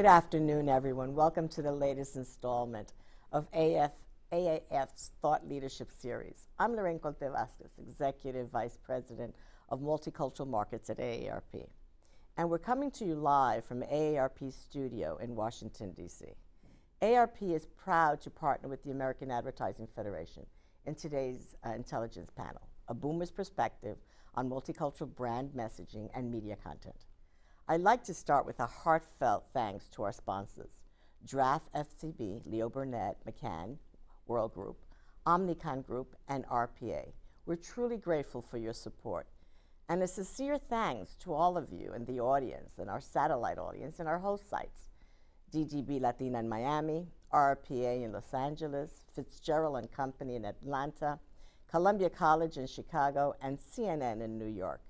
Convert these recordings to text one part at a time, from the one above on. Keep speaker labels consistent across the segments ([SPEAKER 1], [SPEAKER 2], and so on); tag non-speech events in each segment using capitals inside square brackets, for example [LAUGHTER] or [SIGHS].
[SPEAKER 1] Good afternoon, everyone. Welcome to the latest installment of AF, AAF's Thought Leadership Series. I'm Lorraine Cortés-Vázquez, Executive Vice President of Multicultural Markets at AARP. And we're coming to you live from AARP's studio in Washington, D.C. ARP is proud to partner with the American Advertising Federation in today's uh, intelligence panel, A Boomer's Perspective on Multicultural Brand Messaging and Media Content. I'd like to start with a heartfelt thanks to our sponsors, Draft FCB, Leo Burnett, McCann, World Group, Omnicom Group, and RPA. We're truly grateful for your support. And a sincere thanks to all of you in the audience and our satellite audience and our host sites, DDB Latina in Miami, RPA in Los Angeles, Fitzgerald and Company in Atlanta, Columbia College in Chicago, and CNN in New York.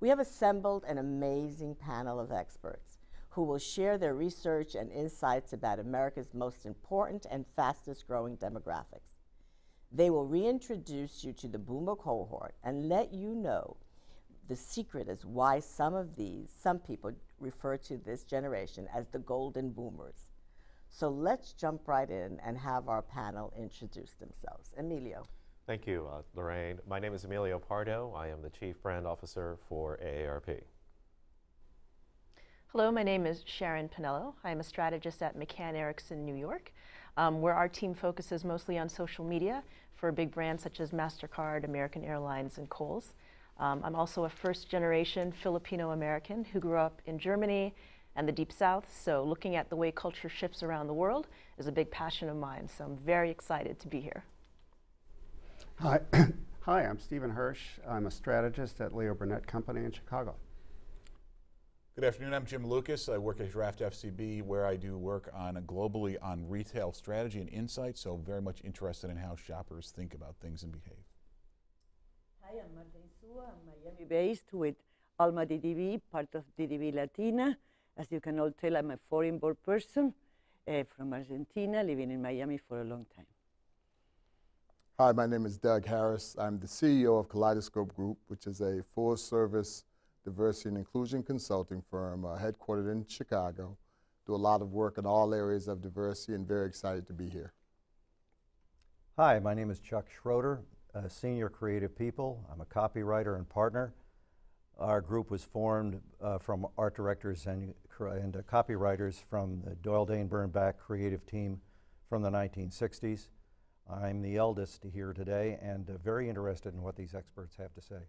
[SPEAKER 1] We have assembled an amazing panel of experts who will share their research and insights about America's most important and fastest growing demographics. They will reintroduce you to the boomer cohort and let you know the secret is why some of these, some people refer to this generation as the golden boomers. So let's jump right in and have our panel introduce themselves. Emilio.
[SPEAKER 2] Thank you, uh, Lorraine. My name is Emilio Pardo. I am the Chief Brand Officer for AARP.
[SPEAKER 3] Hello, my name is Sharon Pinello. I am a strategist at McCann Erickson, New York, um, where our team focuses mostly on social media for big brands such as MasterCard, American Airlines, and Kohl's. Um, I'm also a first generation Filipino American who grew up in Germany and the Deep South, so looking at the way culture shifts around the world is a big passion of mine, so I'm very excited to be here.
[SPEAKER 4] Hi, [COUGHS] Hi, I'm Stephen Hirsch. I'm a strategist at Leo Burnett Company in Chicago.
[SPEAKER 5] Good afternoon. I'm Jim Lucas. I work at Draft FCB, where I do work on globally on retail strategy and insight. So very much interested in how shoppers think about things and behave.
[SPEAKER 6] Hi, I'm Marta Insua. I'm Miami-based with Alma DDB, part of DDB Latina. As you can all tell, I'm a foreign-born person uh, from Argentina, living in Miami for a long time.
[SPEAKER 7] Hi, my name is Doug Harris. I'm the CEO of Kaleidoscope Group, which is a full service diversity and inclusion consulting firm uh, headquartered in Chicago. Do a lot of work in all areas of diversity and very excited to be here.
[SPEAKER 8] Hi, my name is Chuck Schroeder, Senior Creative People. I'm a copywriter and partner. Our group was formed uh, from art directors and, and uh, copywriters from the Doyle Dane Bernbach creative team from the 1960s. I'm the eldest here today and uh, very interested in what these experts have to say.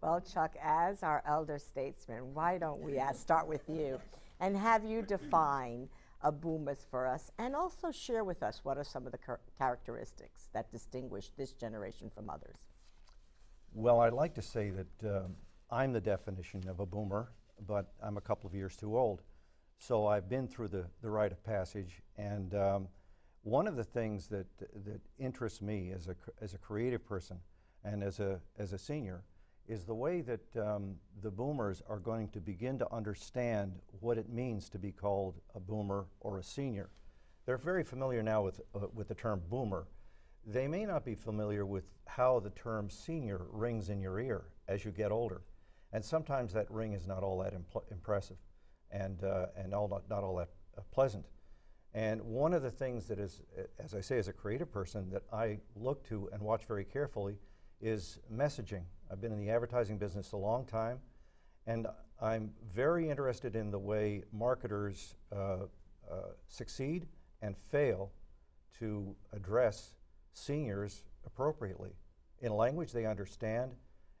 [SPEAKER 1] Well, Chuck, as our elder statesman, why don't we uh, start with you and have you define a boomers for us and also share with us what are some of the characteristics that distinguish this generation from others?
[SPEAKER 8] Well, I'd like to say that um, I'm the definition of a boomer, but I'm a couple of years too old. So I've been through the, the rite of passage and um, one of the things that, that interests me as a, as a creative person and as a, as a senior is the way that um, the boomers are going to begin to understand what it means to be called a boomer or a senior. They're very familiar now with, uh, with the term boomer. They may not be familiar with how the term senior rings in your ear as you get older. And sometimes that ring is not all that impressive and, uh, and all not, not all that uh, pleasant. And one of the things that is, as I say, as a creative person, that I look to and watch very carefully is messaging. I've been in the advertising business a long time, and I'm very interested in the way marketers uh, uh, succeed and fail to address seniors appropriately in language they understand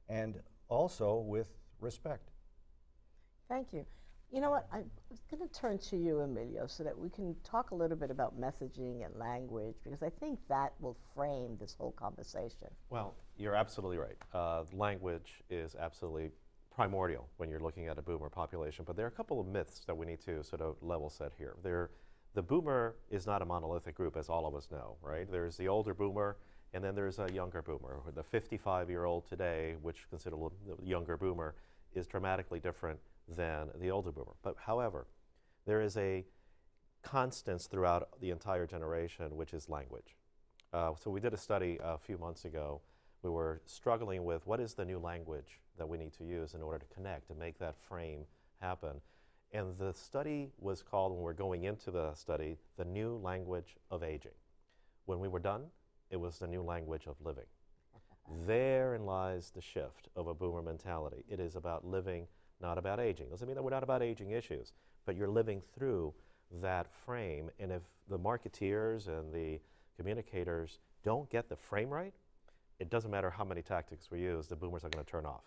[SPEAKER 8] and also with respect.
[SPEAKER 1] Thank you. You know what? I'm going to turn to you, Emilio, so that we can talk a little bit about messaging and language, because I think that will frame this whole conversation.
[SPEAKER 2] Well, you're absolutely right. Uh, language is absolutely primordial when you're looking at a boomer population, but there are a couple of myths that we need to sort of level set here. There, the boomer is not a monolithic group, as all of us know, right? There's the older boomer, and then there's a younger boomer. The 55 year old today, which considered a younger boomer, is dramatically different than the older boomer. But however, there is a constance throughout the entire generation, which is language. Uh, so we did a study a few months ago. We were struggling with what is the new language that we need to use in order to connect, and make that frame happen. And the study was called, when we're going into the study, the new language of aging. When we were done, it was the new language of living. [LAUGHS] Therein lies the shift of a boomer mentality. It is about living, not about aging. Doesn't mean that we're not about aging issues, but you're living through that frame. And if the marketeers and the communicators don't get the frame right, it doesn't matter how many tactics we use, the boomers are going to turn off.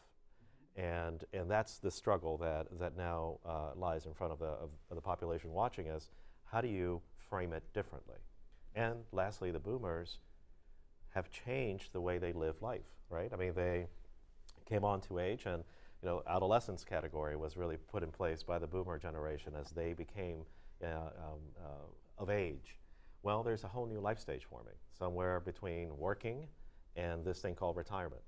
[SPEAKER 2] And, and that's the struggle that, that now uh, lies in front of the, of, of the population watching us. How do you frame it differently? And lastly, the boomers have changed the way they live life, right? I mean, they came on to age and you know, adolescence category was really put in place by the boomer generation as they became uh, um, uh, of age. Well, there's a whole new life stage forming, somewhere between working and this thing called retirement.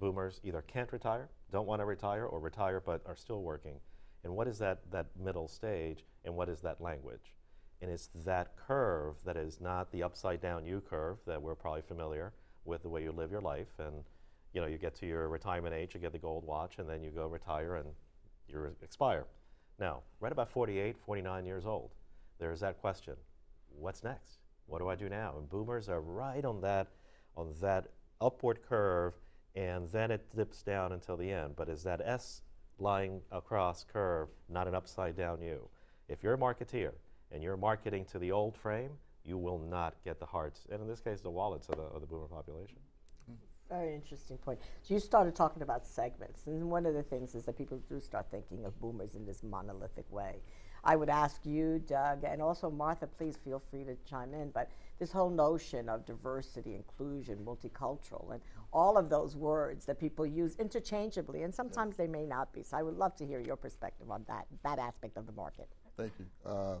[SPEAKER 2] Boomers either can't retire, don't want to retire, or retire but are still working. And what is that, that middle stage, and what is that language? And it's that curve that is not the upside down U curve that we're probably familiar with the way you live your life. And you know, you get to your retirement age, you get the gold watch, and then you go retire and you expire. Now, right about 48, 49 years old, there's that question what's next? What do I do now? And boomers are right on that, on that upward curve, and then it dips down until the end. But is that S lying across curve not an upside down U? If you're a marketeer, and you're marketing to the old frame, you will not get the hearts, and in this case, the wallets of the, of the boomer population.
[SPEAKER 1] Very interesting point. So you started talking about segments, and one of the things is that people do start thinking of boomers in this monolithic way. I would ask you, Doug, and also Martha, please feel free to chime in, but this whole notion of diversity, inclusion, multicultural, and all of those words that people use interchangeably, and sometimes they may not be. So I would love to hear your perspective on that, that aspect of the market.
[SPEAKER 7] Thank you. Uh, a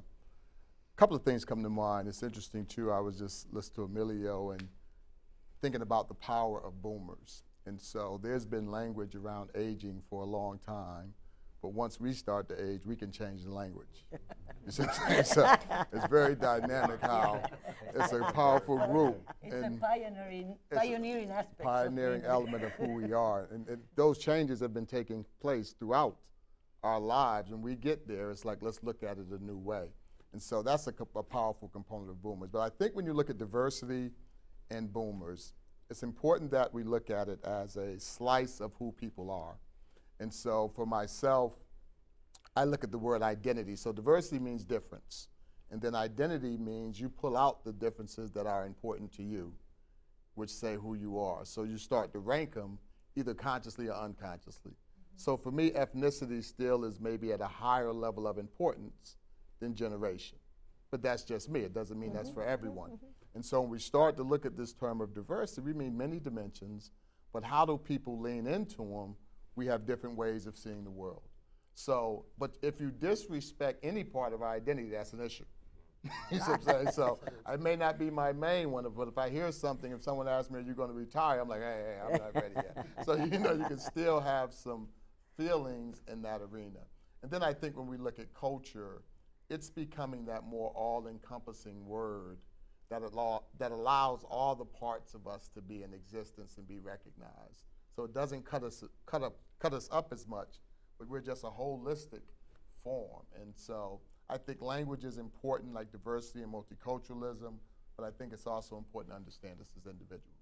[SPEAKER 7] couple of things come to mind. It's interesting too. I was just listening to Emilio and thinking about the power of boomers. And so there's been language around aging for a long time, but once we start to age, we can change the language. it's, it's, a, it's, very dynamic [LAUGHS] how it's a powerful group.
[SPEAKER 6] It's and a pioneering, pioneering aspect.
[SPEAKER 7] Pioneering element of who we [LAUGHS] are. And, and those changes have been taking place throughout our lives. When we get there, it's like, let's look at it a new way. And so that's a, a, powerful component of boomers. But I think when you look at diversity and boomers, it's important that we look at it as a slice of who people are. And so for myself, I look at the word identity. So diversity means difference. And then identity means you pull out the differences that are important to you, which say who you are. So you start to rank them either consciously or unconsciously. Mm -hmm. So for me, ethnicity still is maybe at a higher level of importance than generation. But that's just me. It doesn't mean mm -hmm. that's mm-hmm. for everyone. Mm -hmm. And so when we start to look at this term of diversity, we mean many dimensions, but how do people lean into them? We have different ways of seeing the world. So, but if you disrespect any part of our identity, that's an issue. [LAUGHS] you see what I'm saying? So [LAUGHS] I may not be my main one, but if I hear something, if someone asks me, are you going to retire? I'm like, hey, hey, I'm not ready yet. [LAUGHS] so, you know, you can still have some feelings in that arena. And then I think when we look at culture, it's becoming that more all-encompassing word that, allow, that allows all the parts of us to be in existence and be recognized. So it doesn't cut us, cut, up, cut us up as much, but we're just a holistic form. And so I think language is important, like diversity and multiculturalism, but I think it's also important to understand us as individuals.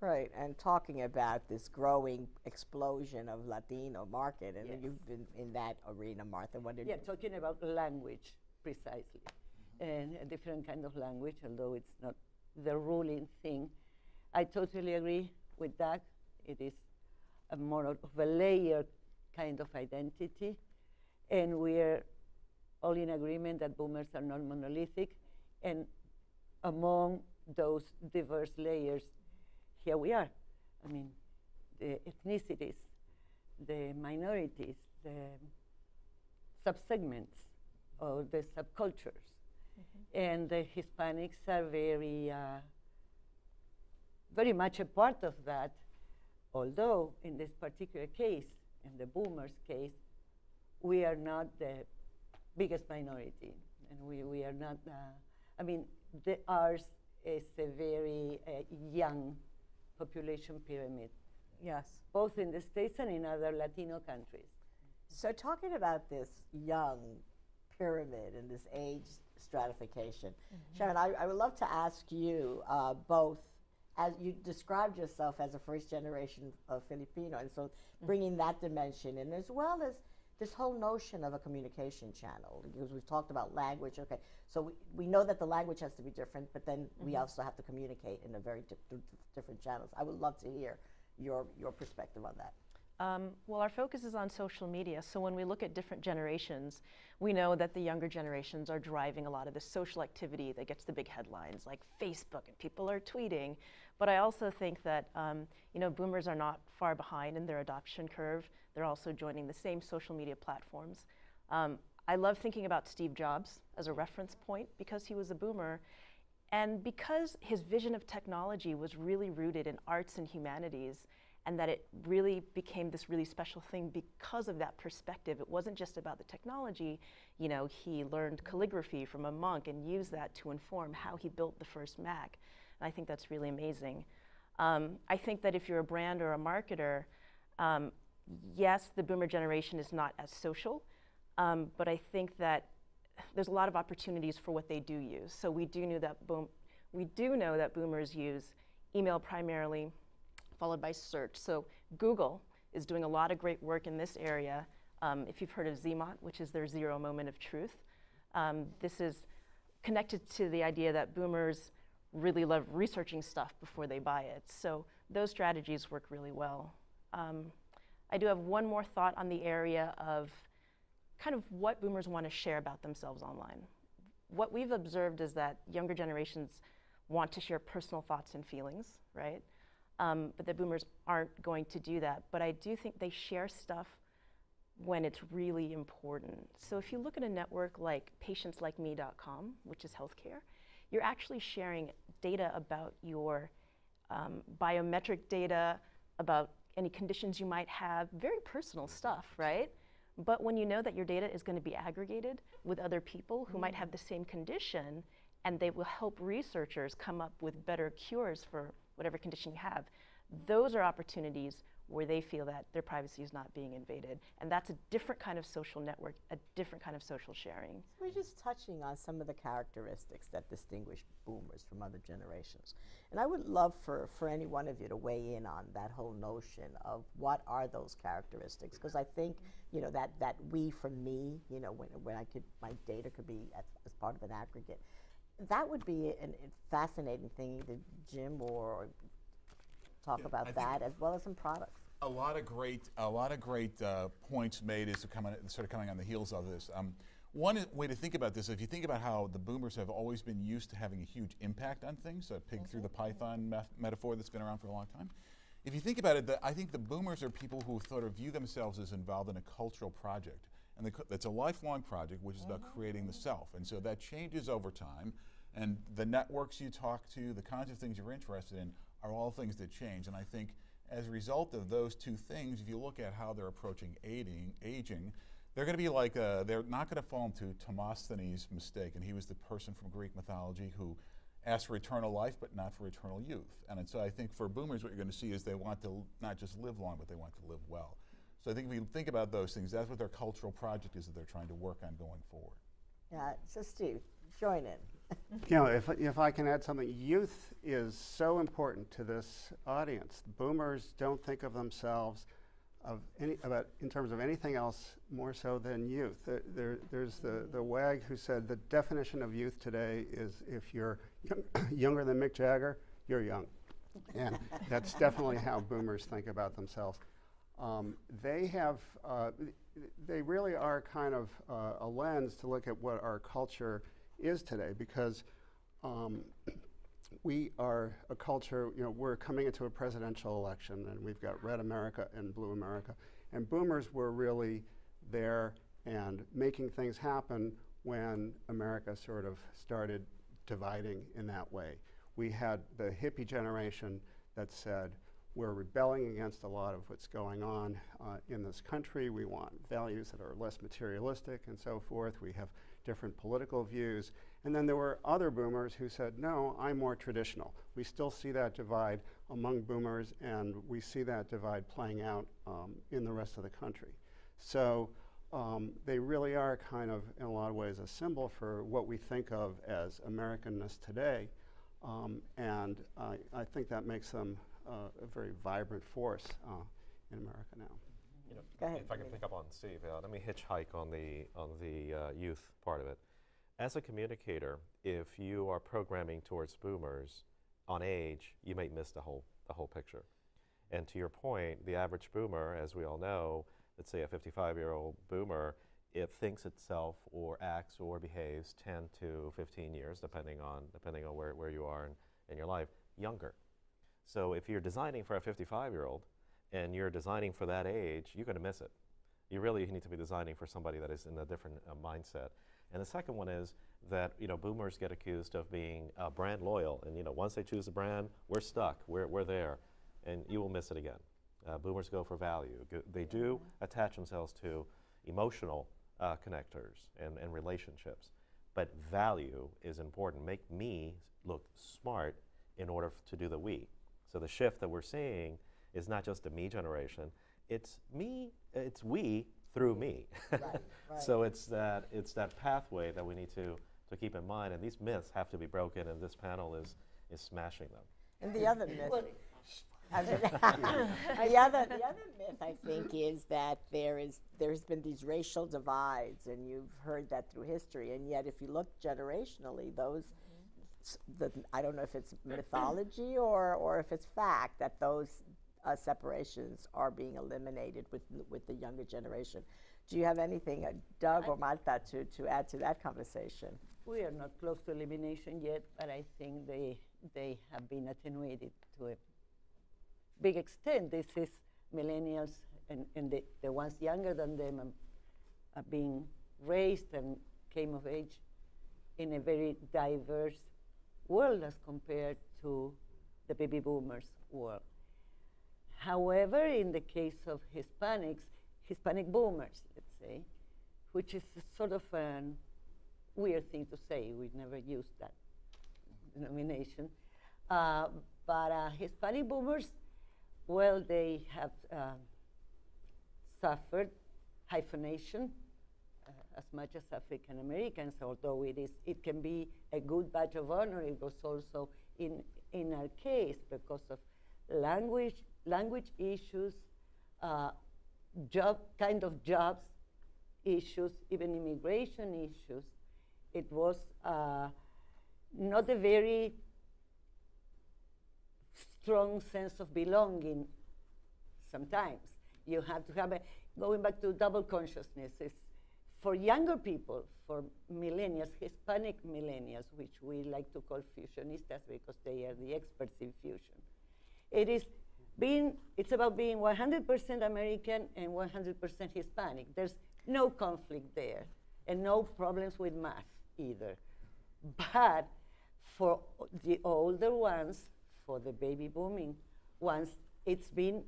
[SPEAKER 1] Right, and talking about this growing explosion of Latino market, and yes. you've been in that arena, Martha. What did
[SPEAKER 6] yeah, talking about language precisely. And a different kind of language, although it's not the ruling thing. I totally agree with that. It is a more of a layered kind of identity, and we're all in agreement that boomers are not monolithic, and among those diverse layers here we are. I mean, the ethnicities, the minorities, the subsegments, or the subcultures. And the Hispanics are very, uh, very much a part of that, although in this particular case, in the boomers case, we are not the biggest minority. And we, we are not, uh, I mean, the, ours is a very uh, young population pyramid.
[SPEAKER 1] Yes.
[SPEAKER 6] Both in the States and in other Latino countries.
[SPEAKER 1] So, talking about this young pyramid and this age stratification, Sharon, I, I would love to ask you uh, both, as you described yourself as a first generation of Filipino, and so bringing that dimension in, as well as this whole notion of a communication channel, because we've talked about language. Okay, so we, we know that the language has to be different, but then we also have to communicate in a very di- different channels. I would love to hear your your perspective on that.
[SPEAKER 3] Um, well, our focus is on social media. So when we look at different generations, we know that the younger generations are driving a lot of the social activity that gets the big headlines, like Facebook, and people are tweeting. But I also think that um, you know boomers are not far behind in their adoption curve. They're also joining the same social media platforms. Um, I love thinking about Steve Jobs as a reference point because he was a boomer. And because his vision of technology was really rooted in arts and humanities, and that it really became this really special thing because of that perspective. It wasn't just about the technology. You know, he learned calligraphy from a monk and used that to inform how he built the first Mac. And I think that's really amazing. Um, I think that if you're a brand or a marketer, um, yes, the boomer generation is not as social, um, but I think that there's a lot of opportunities for what they do use. So we do know that boom, we do know that boomers use email primarily, followed by search. So Google is doing a lot of great work in this area. Um, if you've heard of ZMOT, which is their zero moment of truth, um, this is connected to the idea that boomers really love researching stuff before they buy it. So those strategies work really well. Um, I do have one more thought on the area of kind of what boomers want to share about themselves online. What we've observed is that younger generations want to share personal thoughts and feelings, right? Um, but the boomers aren't going to do that. But I do think they share stuff when it's really important. So if you look at a network like patientslikeme.com, which is healthcare, you're actually sharing data about your um, biometric data, about any conditions you might have, very personal stuff, right? But when you know that your data is going to be aggregated with other people who might have the same condition, and they will help researchers come up with better cures for whatever condition you have, those are opportunities where they feel that their privacy is not being invaded. And that's a different kind of social network, a different kind of social sharing.
[SPEAKER 1] We're just touching on some of the characteristics that distinguish boomers from other generations. And I would love for, for any one of you to weigh in on that whole notion of what are those characteristics. Because I think, you know, that, that we for me, you know, when, when I could, my data could be as, as part of an aggregate. That would be a fascinating thing, either Jim or talk
[SPEAKER 5] Yeah,
[SPEAKER 1] about
[SPEAKER 5] think-
[SPEAKER 1] that, as well as some products.
[SPEAKER 5] A lot of great, a lot of great uh, points made is coming, sort of coming on the heels of this. Um, one way to think about this, if you think about how the boomers have always been used to having a huge impact on things, a pig through the python meth- metaphor that's been around for a long time. If you think about it, the, I think the boomers are people who sort of view themselves as involved in a cultural project. And the, that's a lifelong project, which is about creating the self. And so that changes over time. And the networks you talk to, the kinds of things you're interested in, are all things that change. And I think as a result of those two things, if you look at how they're approaching aging, aging they're going to be like, uh, they're not going to fall into Demosthenes' mistake. And he was the person from Greek mythology who asked for eternal life, but not for eternal youth. And so I think for boomers, what you're going to see is they want to l- not just live long, but they want to live well. So I think if you think about those things, that's what their cultural project is that they're trying to work on going forward.
[SPEAKER 1] Yeah, so Steve, join in.
[SPEAKER 4] You know, if, if I can add something, youth is so important to this audience. Boomers don't think of themselves of any, about, in terms of anything else more so than youth. There, there, there's the, the wag who said the definition of youth today is if you're young, [COUGHS] younger than Mick Jagger, you're young. And that's definitely how boomers think about themselves. Um, they have, uh, they really are kind of uh, a lens to look at what our culture is today because um, we are a culture, you know, we're coming into a presidential election and we've got red America and blue America. And boomers were really there and making things happen when America sort of started dividing in that way. We had the hippie generation that said, we're rebelling against a lot of what's going on uh, in this country. We want values that are less materialistic and so forth. We have different political views. And then there were other boomers who said, no, I'm more traditional. We still see that divide among boomers, and we see that divide playing out um, in the rest of the country. So um, they really are kind of, in a lot of ways, a symbol for what we think of as Americanness today. Um, and I, I think that makes them uh, a very vibrant force uh, in America now.
[SPEAKER 2] You know,
[SPEAKER 1] Go ahead,
[SPEAKER 2] If I can pick up on Steve, uh, let me hitchhike on the on the uh, youth part of it. As a communicator, if you are programming towards boomers on age, you may miss the whole the whole picture. And to your point, the average boomer, as we all know, let's say a 55-year-old boomer, it thinks itself or acts or behaves 10 to 15 years, depending on depending on where, where you are in, in your life, younger. So if you're designing for a 55-year-old and you're designing for that age, you're going to miss it. You really need to be designing for somebody that is in a different uh, mindset. And the second one is that you know boomers get accused of being uh, brand loyal, and you know once they choose a brand, we're stuck. We're we're there, and you will miss it again. Uh, boomers go for value. Go, they do attach themselves to emotional uh, connectors and, and relationships, but value is important. Make me look smart in order to do the we. So the shift that we're seeing is not just the me generation; it's me, it's we through me.
[SPEAKER 1] Right, [LAUGHS] right.
[SPEAKER 2] so it's that it's that pathway that we need to to keep in mind, and these myths have to be broken, and this panel is is smashing them.
[SPEAKER 1] And the other myth. I [LAUGHS] [LAUGHS] the other the other myth I think is that there is there's been these racial divides, and you've heard that through history, and yet if you look generationally, those s- the, I don't know if it's mythology or or if it's fact that those uh, separations are being eliminated with with the younger generation. Do you have anything, uh, Doug or Marta, to, to add to that conversation?
[SPEAKER 6] We are not close to elimination yet, but I think they, they have been attenuated to a big extent. This is millennials and, and the, the ones younger than them are, are being raised and came of age in a very diverse world as compared to the baby boomers world. However, in the case of Hispanics, Hispanic boomers, let's say, which is sort of a weird thing to say, we never used that denomination. Uh, but uh, Hispanic boomers, well, they have um, suffered hyphenation uh, as much as African Americans, although it is it can be a good badge of honor. It was also in in our case because of language language issues, uh, job kind of jobs issues, even immigration issues. It was uh, not a very strong sense of belonging sometimes. You have to have a, going back to double consciousness, is for younger people, for millennials, Hispanic millennials, which we like to call fusionistas because they are the experts in fusion. It is being, it's about being 100% American and 100% Hispanic. There's no conflict there and no problems with math either. But for the older ones, for the baby booming ones, it's been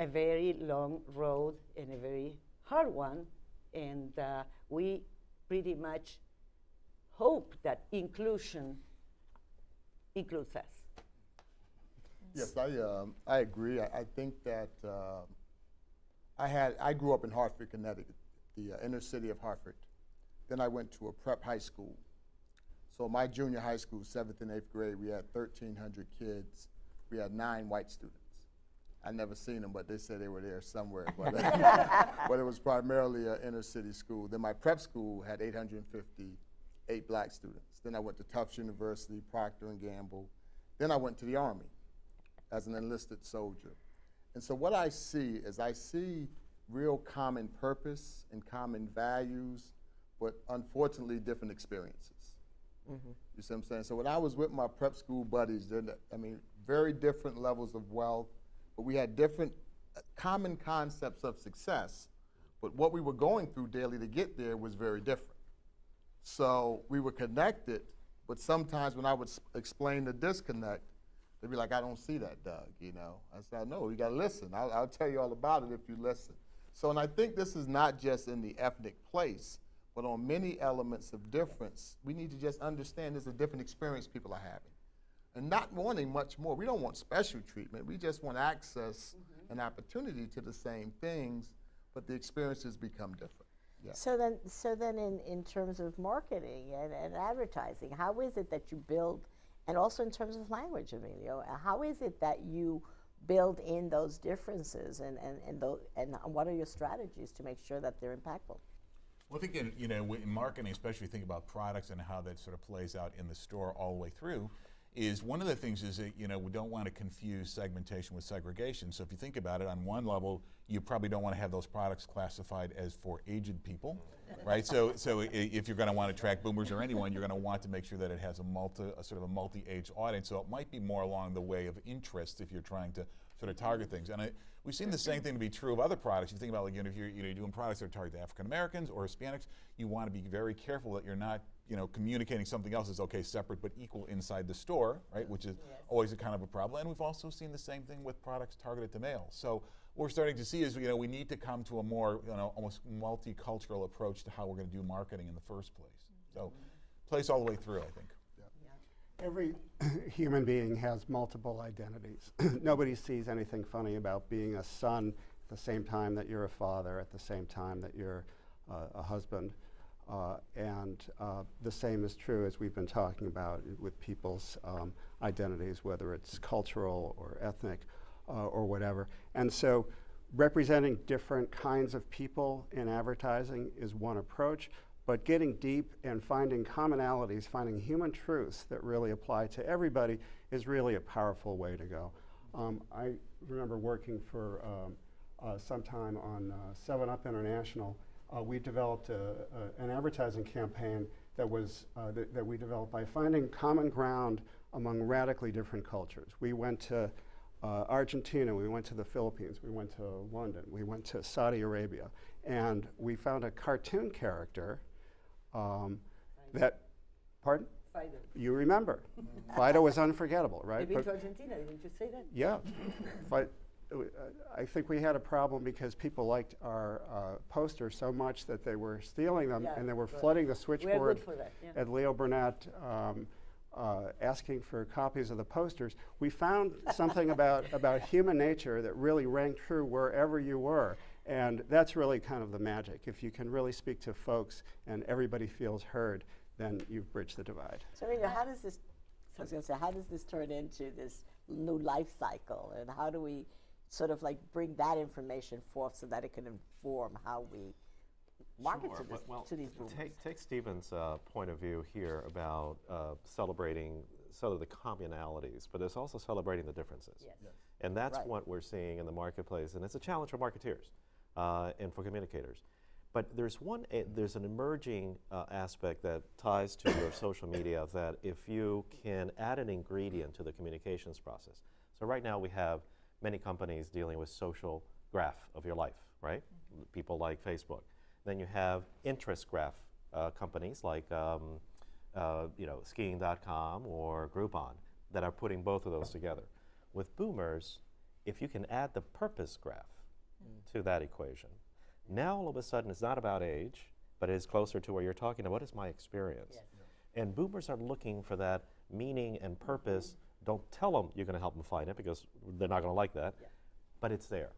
[SPEAKER 6] a very long road and a very hard one. And uh, we pretty much hope that inclusion includes us.
[SPEAKER 7] Yes, I, um, I agree. I, I think that uh, I had I grew up in Hartford, Connecticut, the uh, inner city of Hartford. Then I went to a prep high school. So my junior high school, seventh and eighth grade, we had 1,300 kids. We had nine white students. I never seen them, but they said they were there somewhere. [LAUGHS] But, [LAUGHS] but it was primarily an inner city school. Then my prep school had 858 black students. Then I went to Tufts University, Procter and Gamble. Then I went to the Army as an enlisted soldier. And so what I see is I see real common purpose and common values, but unfortunately different experiences. Mm-hmm. You see what I'm saying? So when I was with my prep school buddies, they're, I mean, very different levels of wealth, but we had different uh, common concepts of success. But what we were going through daily to get there was very different. So we were connected, but sometimes when I would explain the disconnect, they'd be like, I don't see that, Doug, you know? I said, no, you gotta listen. I'll, I'll tell you all about it if you listen. So, and I think this is not just in the ethnic place, but on many elements of difference. We need to just understand there's a different experience people are having. And not wanting much more. We don't want special treatment. We just want access and opportunity to the same things, but the experiences become different. Yeah.
[SPEAKER 1] So then, so then, in, in terms of marketing and, and advertising, how is it that you build, and also in terms of language, Emilio, uh, how is it that you build in those differences, and and and, tho- and what are your strategies to make sure that they're impactful?
[SPEAKER 5] Well, I think in, you know, in marketing, especially think about products and how that sort of plays out in the store all the way through, is one of the things is that you know we don't want to confuse segmentation with segregation. So if you think about it, on one level, you probably don't want to have those products classified as for aged people, right? So so if you're going to want to track boomers or anyone, you're going to want to make sure that it has a multi, a sort of a multi-age audience. So it might be more along the way of interest if you're trying to sort of target things. And I, we've seen the same thing to be true of other products. You think about like you know, if you're, you know, doing products that are targeted African Americans or Hispanics, you want to be very careful that you're not you know communicating something else is okay separate but equal inside the store, right? Which is always a kind of a problem. And we've also seen the same thing with products targeted to males. So what we're starting to see is you know we need to come to a more you know almost multicultural approach to how we're going to do marketing in the first place. So place all the way through, I think.
[SPEAKER 4] Every [CLEARS THROAT] human being has multiple identities. [CLEARS THROAT] Nobody sees anything funny about being a son at the same time that you're a father, at the same time that you're uh, a husband. Uh, and uh, the same is true as we've been talking about with people's um, identities, whether it's cultural or ethnic uh, or whatever. And so representing different kinds of people in advertising is one approach, but getting deep and finding commonalities, finding human truths that really apply to everybody is really a powerful way to go. Um, I remember working for um, uh, some time on uh, 7 Up International. Uh, we developed a, a, an advertising campaign that was uh, th- that we developed by finding common ground among radically different cultures. We went to uh, Argentina, we went to the Philippines, we went to London, we went to Saudi Arabia, and we found a cartoon character um, that, pardon?
[SPEAKER 6] Fido.
[SPEAKER 4] You remember. [LAUGHS] Fido was unforgettable, right?
[SPEAKER 6] You've been to Argentina, didn't you say that?
[SPEAKER 4] yeah, I think we had a problem because people liked our uh, posters so much that they were stealing them
[SPEAKER 6] Yeah,
[SPEAKER 4] and they were
[SPEAKER 6] right.
[SPEAKER 4] flooding the
[SPEAKER 6] We are
[SPEAKER 4] switchboard
[SPEAKER 6] good for that, yeah.
[SPEAKER 4] at Leo Burnett um, uh, asking for copies of the posters. We found something [LAUGHS] about, about human nature that really rang true wherever you were. And that's really kind of the magic. If you can really speak to folks and everybody feels heard, then you've bridged the divide.
[SPEAKER 1] So, Emilio, how does this? I was going to say, how does this turn into this new life cycle, and how do we sort of like bring that information forth so that it can inform how we market
[SPEAKER 2] Sure.
[SPEAKER 1] to, this,
[SPEAKER 2] Well,
[SPEAKER 1] to these boomers?
[SPEAKER 2] Take, take Stephen's uh, point of view here about uh, celebrating sort of the commonalities, but it's also celebrating the differences.
[SPEAKER 6] Yes. Yes.
[SPEAKER 2] And that's
[SPEAKER 1] Right.
[SPEAKER 2] what we're seeing in the marketplace, and it's a challenge for marketeers uh, and for communicators. But there's one, a, there's an emerging uh, aspect that ties to your social media that if you can add an ingredient to the communications process. So right now we have many companies dealing with social graph of your life, right? People like Facebook. Then you have interest graph uh, companies like um, uh, you know skiing.com or Groupon that are putting both of those together. With boomers, if you can add the purpose graph to that equation, now all of a sudden it's not about age, but it is closer to where you're talking about what is my experience. And boomers are looking for that meaning and purpose. Don't tell them you're going to help them find it because they're not going to like that, but it's there.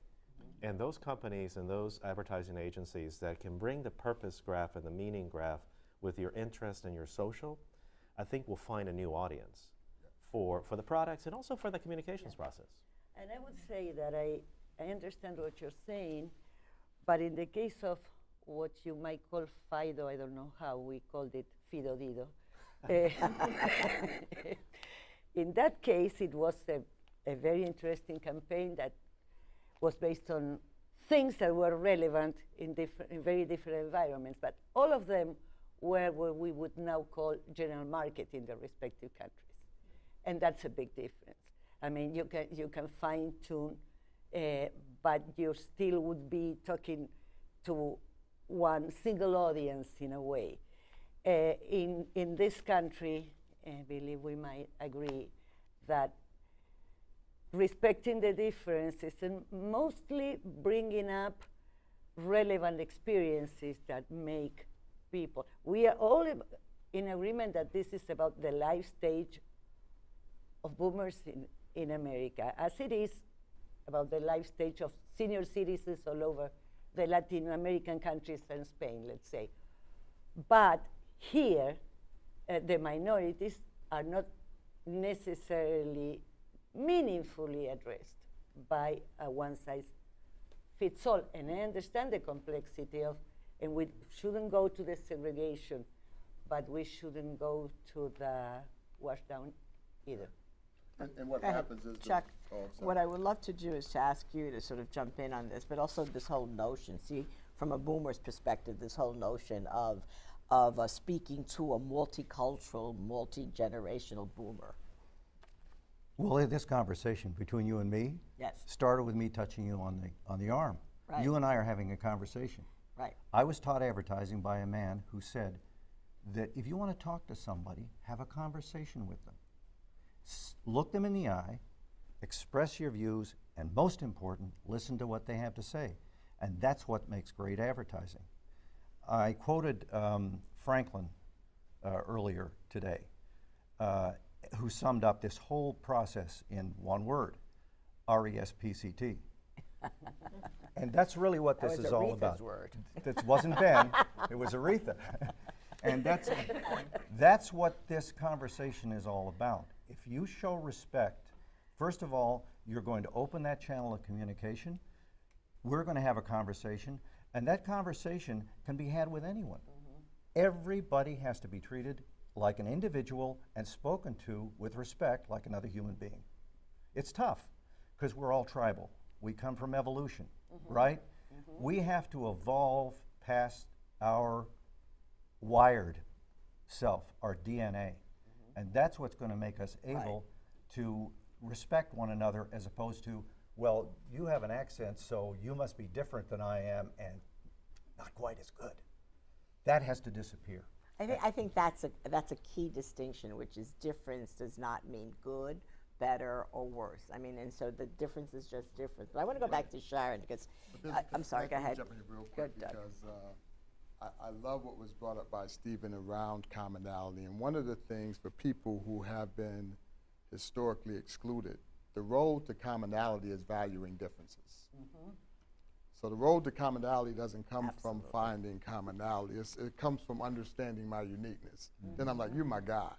[SPEAKER 2] And those companies and those advertising agencies that can bring the purpose graph and the meaning graph with your interest and your social, I think will find a new audience for, for the products and also for the communications process.
[SPEAKER 6] And I would say that I, I understand what you're saying, but in the case of what you might call Fido, I don't know how we called it Fido Dido. [LAUGHS] Eh, [LAUGHS] in that case, it was a, a very interesting campaign that was based on things that were relevant in, in very different environments, but all of them were what we would now call general market in the respective countries. And that's a big difference. I mean, you can, you can fine tune, uh, but you still would be talking to one single audience in a way. Uh, in, in this country, I believe we might agree that respecting the differences and mostly bringing up relevant experiences that make people. We are all in agreement that this is about the life stage of boomers in, in America, as it is about the life stage of senior citizens all over the Latin American countries and Spain, let's say. But here, uh, the minorities are not necessarily meaningfully addressed by a one size fits all. And I understand the complexity of, and we shouldn't go to the segregation, but we shouldn't go to the wash down either.
[SPEAKER 7] And, and what
[SPEAKER 1] Go
[SPEAKER 7] happens is the-
[SPEAKER 1] Chuck,
[SPEAKER 7] oh,
[SPEAKER 1] what I would love to do is to ask you to sort of jump in on this, but also this whole notion, see, from a boomer's perspective, this whole notion of, of uh, speaking to a multicultural, multi-generational boomer.
[SPEAKER 8] Well, this conversation between you and me
[SPEAKER 1] Yes.
[SPEAKER 8] started with me touching you on the, on the arm.
[SPEAKER 1] Right.
[SPEAKER 8] You and I are having a conversation.
[SPEAKER 1] Right.
[SPEAKER 8] I was taught advertising by a man who said that if you want to talk to somebody, have a conversation with them. S- look them in the eye, express your views, and most important, listen to what they have to say. And that's what makes great advertising. I quoted um, Franklin uh, earlier today, uh, who summed up this whole process in one word R E S P C T. [LAUGHS] and that's really what
[SPEAKER 1] That
[SPEAKER 8] this is all about.
[SPEAKER 1] word.
[SPEAKER 8] That wasn't Ben, it was Aretha. and that's, that's what this conversation is all about. If you show respect, first of all, you're going to open that channel of communication. We're going to have a conversation, and that conversation can be had with anyone. Mm-hmm. Everybody has to be treated like an individual and spoken to with respect like another human being. It's tough because we're all tribal. We come from evolution, mm-hmm. right? Mm-hmm. We have to evolve past our wired self, our DNA. And that's what's going to make us able to respect one another as opposed to, well, you have an accent, so you must be different than I am and not quite as good. That has to disappear.
[SPEAKER 1] I think, I think that's a, that's a key distinction, which is difference does not mean good, better, or worse. I mean, and so the difference is just difference. But I want to go back to Sharon because,
[SPEAKER 7] But
[SPEAKER 1] I, I'm sorry, go ahead.
[SPEAKER 7] jump in real quick
[SPEAKER 1] ahead, Doug.
[SPEAKER 7] because uh, I, I love what was brought up by Stephen around commonality. And one of the things for people who have been historically excluded, the road to commonality is valuing differences.
[SPEAKER 1] Mm-hmm.
[SPEAKER 7] So the road to commonality doesn't come
[SPEAKER 1] Absolutely.
[SPEAKER 7] from finding commonality. It's, it comes from understanding my uniqueness. Then I'm like, you're my guy.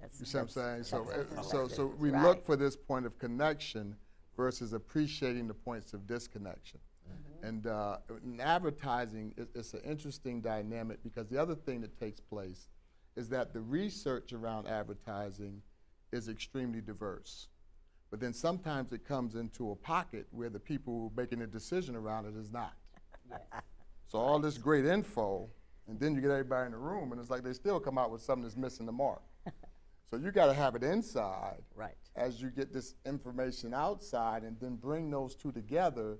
[SPEAKER 1] That's-
[SPEAKER 7] You see what I'm saying? So, uh, so, so we
[SPEAKER 1] Right.
[SPEAKER 7] look for this point of connection versus appreciating the points of disconnection.
[SPEAKER 1] Mm-hmm.
[SPEAKER 7] And uh, in advertising, it, it's an interesting dynamic because the other thing that takes place is that the research around advertising is extremely diverse. But then sometimes it comes into a pocket where the people making the decision around it is not. So all this great info, and then you get everybody in the room, and it's like they still come out with something that's missing the mark. [LAUGHS] so you got to have it inside
[SPEAKER 1] Right.
[SPEAKER 7] as you get this information outside, and then bring those two together,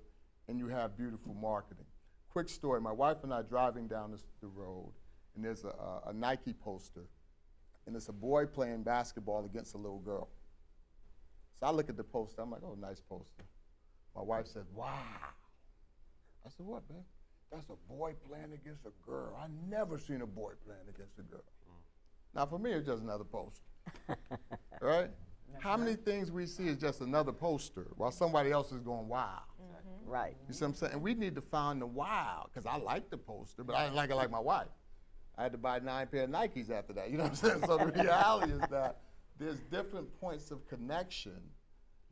[SPEAKER 7] and you have beautiful marketing. Quick story: My wife and I driving down this, the road, and there's a, a, a Nike poster, and it's a boy playing basketball against a little girl. So I look at the poster. I'm like, "Oh, nice poster." My wife said, "Wow." I said, "What, man?" That's a boy playing against a girl. I never seen a boy playing against a girl. Now, for me, it's just another poster, [LAUGHS] right? How many things we see is just another poster while somebody else is going, "Wow." Mm-hmm.
[SPEAKER 1] Right.
[SPEAKER 7] You see what I'm saying? And we need to find the wow, because I like the poster, but I didn't like it like my wife. I had to buy nine pair of Nikes after that. You know what I'm saying? So the [LAUGHS] reality is that there's different points of connection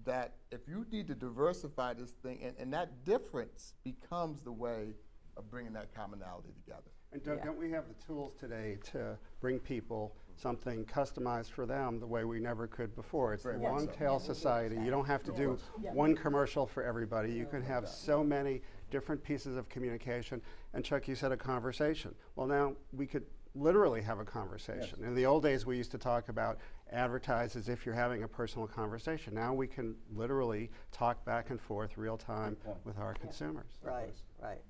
[SPEAKER 7] that if you need to diversify this thing, and, and that difference becomes the way of bringing that commonality together.
[SPEAKER 4] And Doug,
[SPEAKER 1] Yeah.
[SPEAKER 4] don't we have the tools today to bring people something customized for them the way we never could before? It's the
[SPEAKER 7] Very much
[SPEAKER 4] long
[SPEAKER 7] so.
[SPEAKER 4] tail society. You don't have to do one commercial for everybody. You can have so many different pieces of communication. And Chuck, you said a conversation. Well, now we could literally have a conversation. In the old days, we used to talk about advertise as if you're having a personal conversation. Now we can literally talk back and forth real time with our consumers.
[SPEAKER 1] Right, right.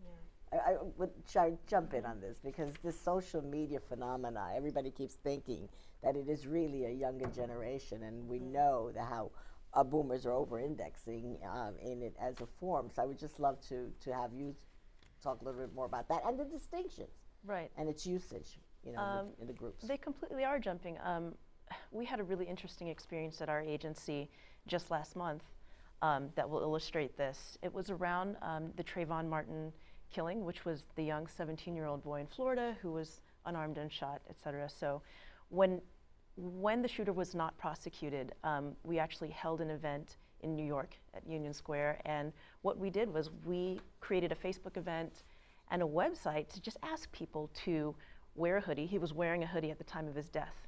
[SPEAKER 1] I, I would try jump in on this because this social media phenomena, everybody keeps thinking that it is really a younger generation, and we know that how uh, boomers are over-indexing um, in it as a form. So I would just love to to have you talk a little bit more about that and the distinctions
[SPEAKER 3] Right.
[SPEAKER 1] and its usage, you know, in the-
[SPEAKER 3] Um,
[SPEAKER 1] in the groups.
[SPEAKER 3] They completely are jumping. Um, we had a really interesting experience at our agency just last month um, that will illustrate this. It was around um, the Trayvon Martin killing, which was the young 17-year-old boy in Florida who was unarmed and shot, et cetera. So when, when the shooter was not prosecuted, um, we actually held an event in New York at Union Square. And what we did was we created a Facebook event and a website to just ask people to wear a hoodie. He was wearing a hoodie at the time of his death,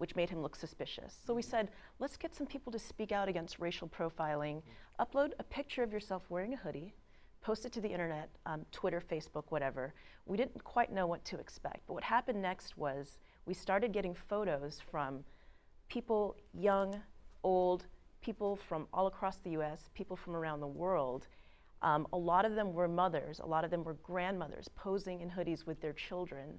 [SPEAKER 3] which made him look suspicious. So we said, let's get some people to speak out against racial profiling. Upload a picture of yourself wearing a hoodie, post it to the internet, um, Twitter, Facebook, whatever. We didn't quite know what to expect. But what happened next was we started getting photos from people young, old, people from all across the US, people from around the world. Um, a lot of them were mothers, a lot of them were grandmothers posing in hoodies with their children.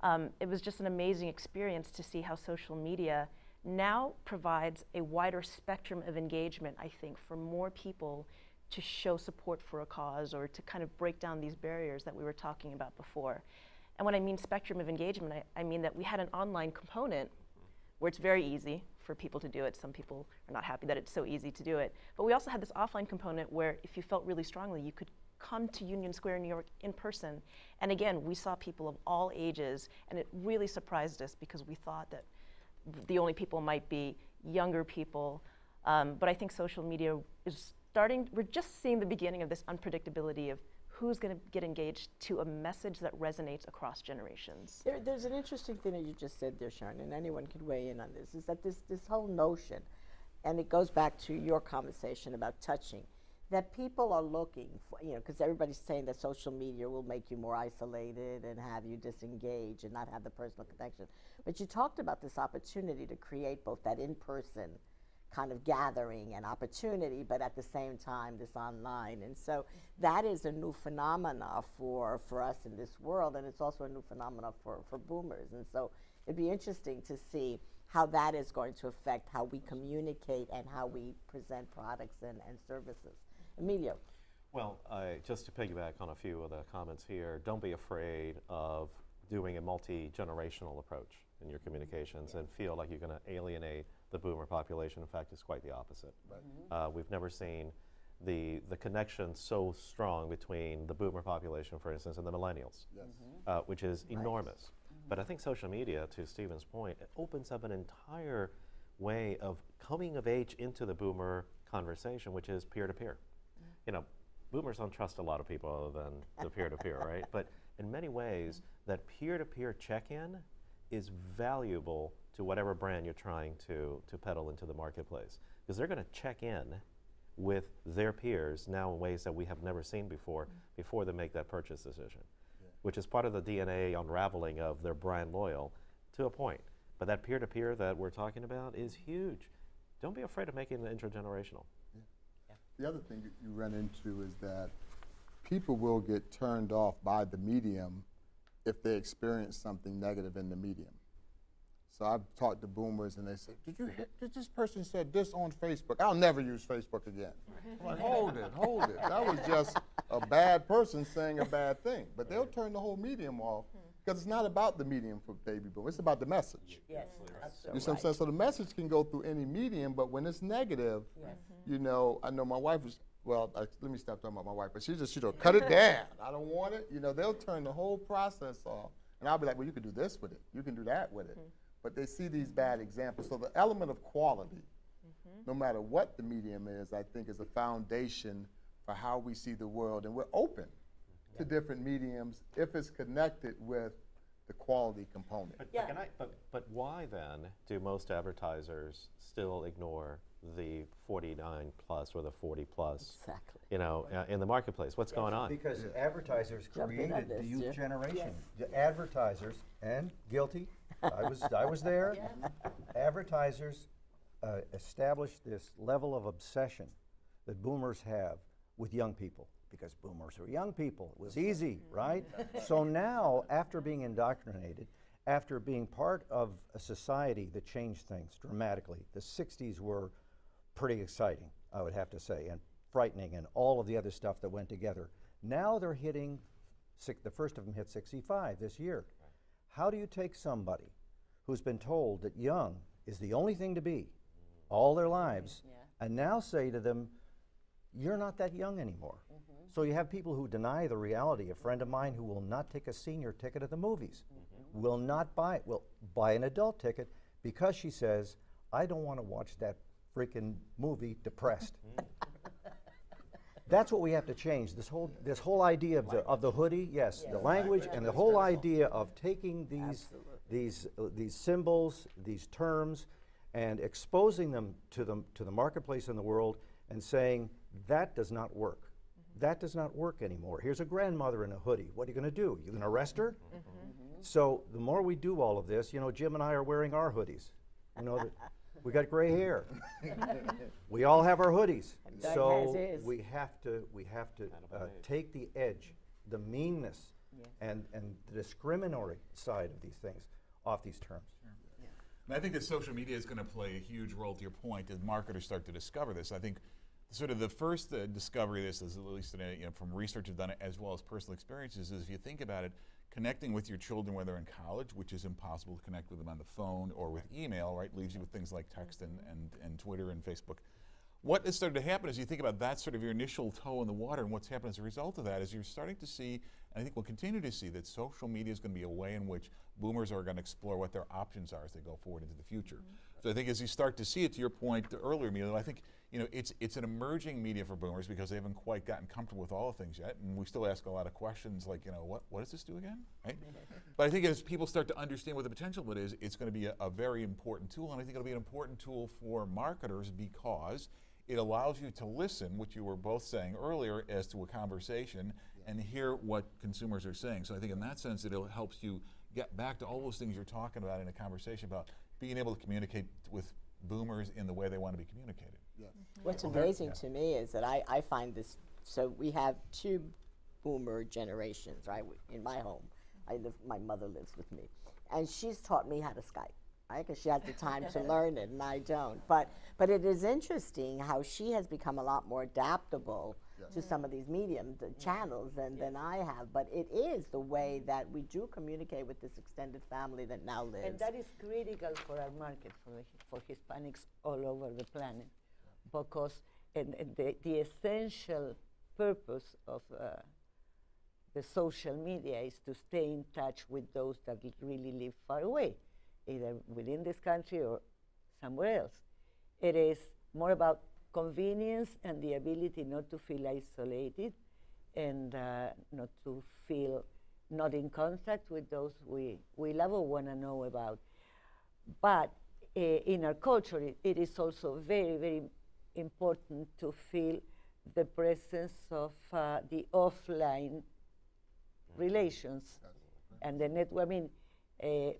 [SPEAKER 3] Um, it was just an amazing experience to see how social media now provides a wider spectrum of engagement, I think, for more people to show support for a cause or to kind of break down these barriers that we were talking about before. And when I mean spectrum of engagement, I, I mean that we had an online component where it's very easy for people to do it. Some people are not happy that it's so easy to do it. But we also had this offline component where if you felt really strongly, you could come to Union Square, New York in person. And again, we saw people of all ages, and it really surprised us because we thought that the only people might be younger people. Um, but I think social media is starting, we're just seeing the beginning of this unpredictability of who's going to get engaged to a message that resonates across generations.
[SPEAKER 1] There, there's an interesting thing that you just said there, Sharon, and anyone could weigh in on this, is that this, this whole notion, and it goes back to your conversation about touching, that people are looking for, you know, because everybody's saying that social media will make you more isolated and have you disengage and not have the personal connection. But you talked about this opportunity to create both that in person kind of gathering and opportunity, but at the same time, this online. And so that is a new phenomena for, for us in this world, and it's also a new phenomena for, for boomers. And so it'd be interesting to see how that is going to affect how we communicate and how we present products and, and services. Emilio.
[SPEAKER 2] Well, I, just to piggyback on a few of the comments here, don't be afraid of doing a multi-generational approach in your communications and feel like you're going to alienate the boomer population. In fact, it's quite the opposite. Uh, we've never seen the, the connection so strong between the boomer population, for instance, and the millennials, uh, which is enormous. But I think social media, to Stephen's point, it opens up an entire way of coming of age into the boomer conversation, which is peer to peer. You know, boomers don't trust a lot of people other than the peer to peer, right? [LAUGHS] But in many ways, that peer to peer check in is valuable to whatever brand you're trying to, to peddle into the marketplace. Because they're going to check in with their peers now in ways that we have never seen before, mm-hmm. before they make that purchase decision, which is part of the DNA unraveling of their brand loyal to a point. But that peer to peer that we're talking about is huge. Don't be afraid of making it intergenerational.
[SPEAKER 7] The other thing you run into is that people will get turned off by the medium if they experience something negative in the medium. So I've talked to boomers and they say, did you hear, did this person said this on Facebook? I'll never use Facebook again. I'm like, hold it, hold it. That was just a bad person saying a bad thing. But they'll turn the whole medium off because it's not about the medium for baby boom. It's about the message.
[SPEAKER 1] Yes,
[SPEAKER 7] You see what I'm saying? So the message can go through any medium, but when it's negative, you know, I know my wife was, well, I, let me stop talking about my wife, but she just, you know, cut it down. I don't want it. You know, they'll turn the whole process off. And I'll be like, well, you can do this with it. You can do that with it. Mm-hmm. But they see these bad examples. So the element of quality, mm-hmm. no matter what the medium is, I think is a foundation for how we see the world. And we're open to different mediums if it's connected with the quality component.
[SPEAKER 2] But,
[SPEAKER 1] Yeah.
[SPEAKER 2] but, can I, but, but why then do most advertisers still ignore the 49 plus or the 40 plus,
[SPEAKER 1] Exactly.
[SPEAKER 2] you know, uh, in the marketplace? What's going on?
[SPEAKER 8] Because advertisers
[SPEAKER 1] Jump in on
[SPEAKER 8] created the
[SPEAKER 1] this,
[SPEAKER 8] youth
[SPEAKER 1] Jim.
[SPEAKER 8] generation. The advertisers, and guilty, I was, I was [LAUGHS] there. Advertisers uh, established this level of obsession that boomers have with young people because boomers are young people. It was easy, right? [LAUGHS] so now, after being indoctrinated, after being part of a society that changed things dramatically, the 60s were pretty exciting, I would have to say, and frightening, and all of the other stuff that went together. Now they're hitting, six, the first of them hit 65 this year. How do you take somebody who's been told that young is the only thing to be all their lives and now say to them, you're not that young anymore? Mm-hmm. So you have people who deny the reality. A friend of mine who will not take a senior ticket at the movies, mm-hmm. will not buy will buy an adult ticket because she says, "I don't want to watch that freaking movie depressed." That's what we have to change. This whole this whole idea of the of the hoodie, yes, the language and the whole idea of taking these these uh, these symbols, these terms, and exposing them to the to the marketplace in the world, and saying that does not work. That does not work anymore. Here's a grandmother in a hoodie. What are you going to do? You going to arrest her? So the more we do all of this, you know, Jim and I are wearing our hoodies. You know, that we got gray hair. we all have our hoodies. [LAUGHS]
[SPEAKER 1] Doug
[SPEAKER 8] So we have to we have to uh, take the edge, the meanness, and and the discriminatory side of these things off these terms.
[SPEAKER 5] And I think that social media is going to play a huge role to your point as marketers start to discover this. I think sort of the first uh, discovery of this is at least in a, you know, from research have done it as well as personal experiences is if you think about it, connecting with your children when they're in college, which is impossible to connect with them on the phone or with email, right, leaves you with things like text and, mm-hmm. and, and Twitter and Facebook. What has started to happen is you think about that sort of your initial toe in the water, and what's happened as a result of that is you're starting to see, and I think we'll continue to see, that social media is going to be a way in which boomers are going to explore what their options are as they go forward into the future. Mm-hmm. So I think as you start to see it, to your point earlier, Mila, I think you know it's it's an emerging media for boomers because they haven't quite gotten comfortable with all the things yet, and we still ask a lot of questions like you know what what does this do again, right? [LAUGHS] but I think as people start to understand what the potential of it is, it's going to be a, a very important tool, and I think it'll be an important tool for marketers because it allows you to listen, which you were both saying earlier, as to a conversation and hear what consumers are saying. So I think in that sense, it helps you get back to all those things you're talking about in a conversation about being able to communicate with boomers in the way they want to be communicated.
[SPEAKER 1] What's amazing to me is that I, I find this, so we have two boomer generations, right, in my home. I live, my mother lives with me. And she's taught me how to Skype, right, because she has the time to [LAUGHS] learn it and I don't. But, but it is interesting how she has become a lot more adaptable to some of these medium the mm-hmm. channels than, than I have. But it is the way that we do communicate with this extended family that now lives.
[SPEAKER 6] And that is critical for our market, for, for Hispanics all over the planet, because and, and the, the essential purpose of uh, the social media is to stay in touch with those that really live far away, either within this country or somewhere else. It is more about convenience and the ability not to feel isolated and uh, not to feel not in contact with those we, we love or want to know about. But uh, in our culture, it, it is also very, very important to feel the presence of uh, the offline relations and the network. I mean, uh,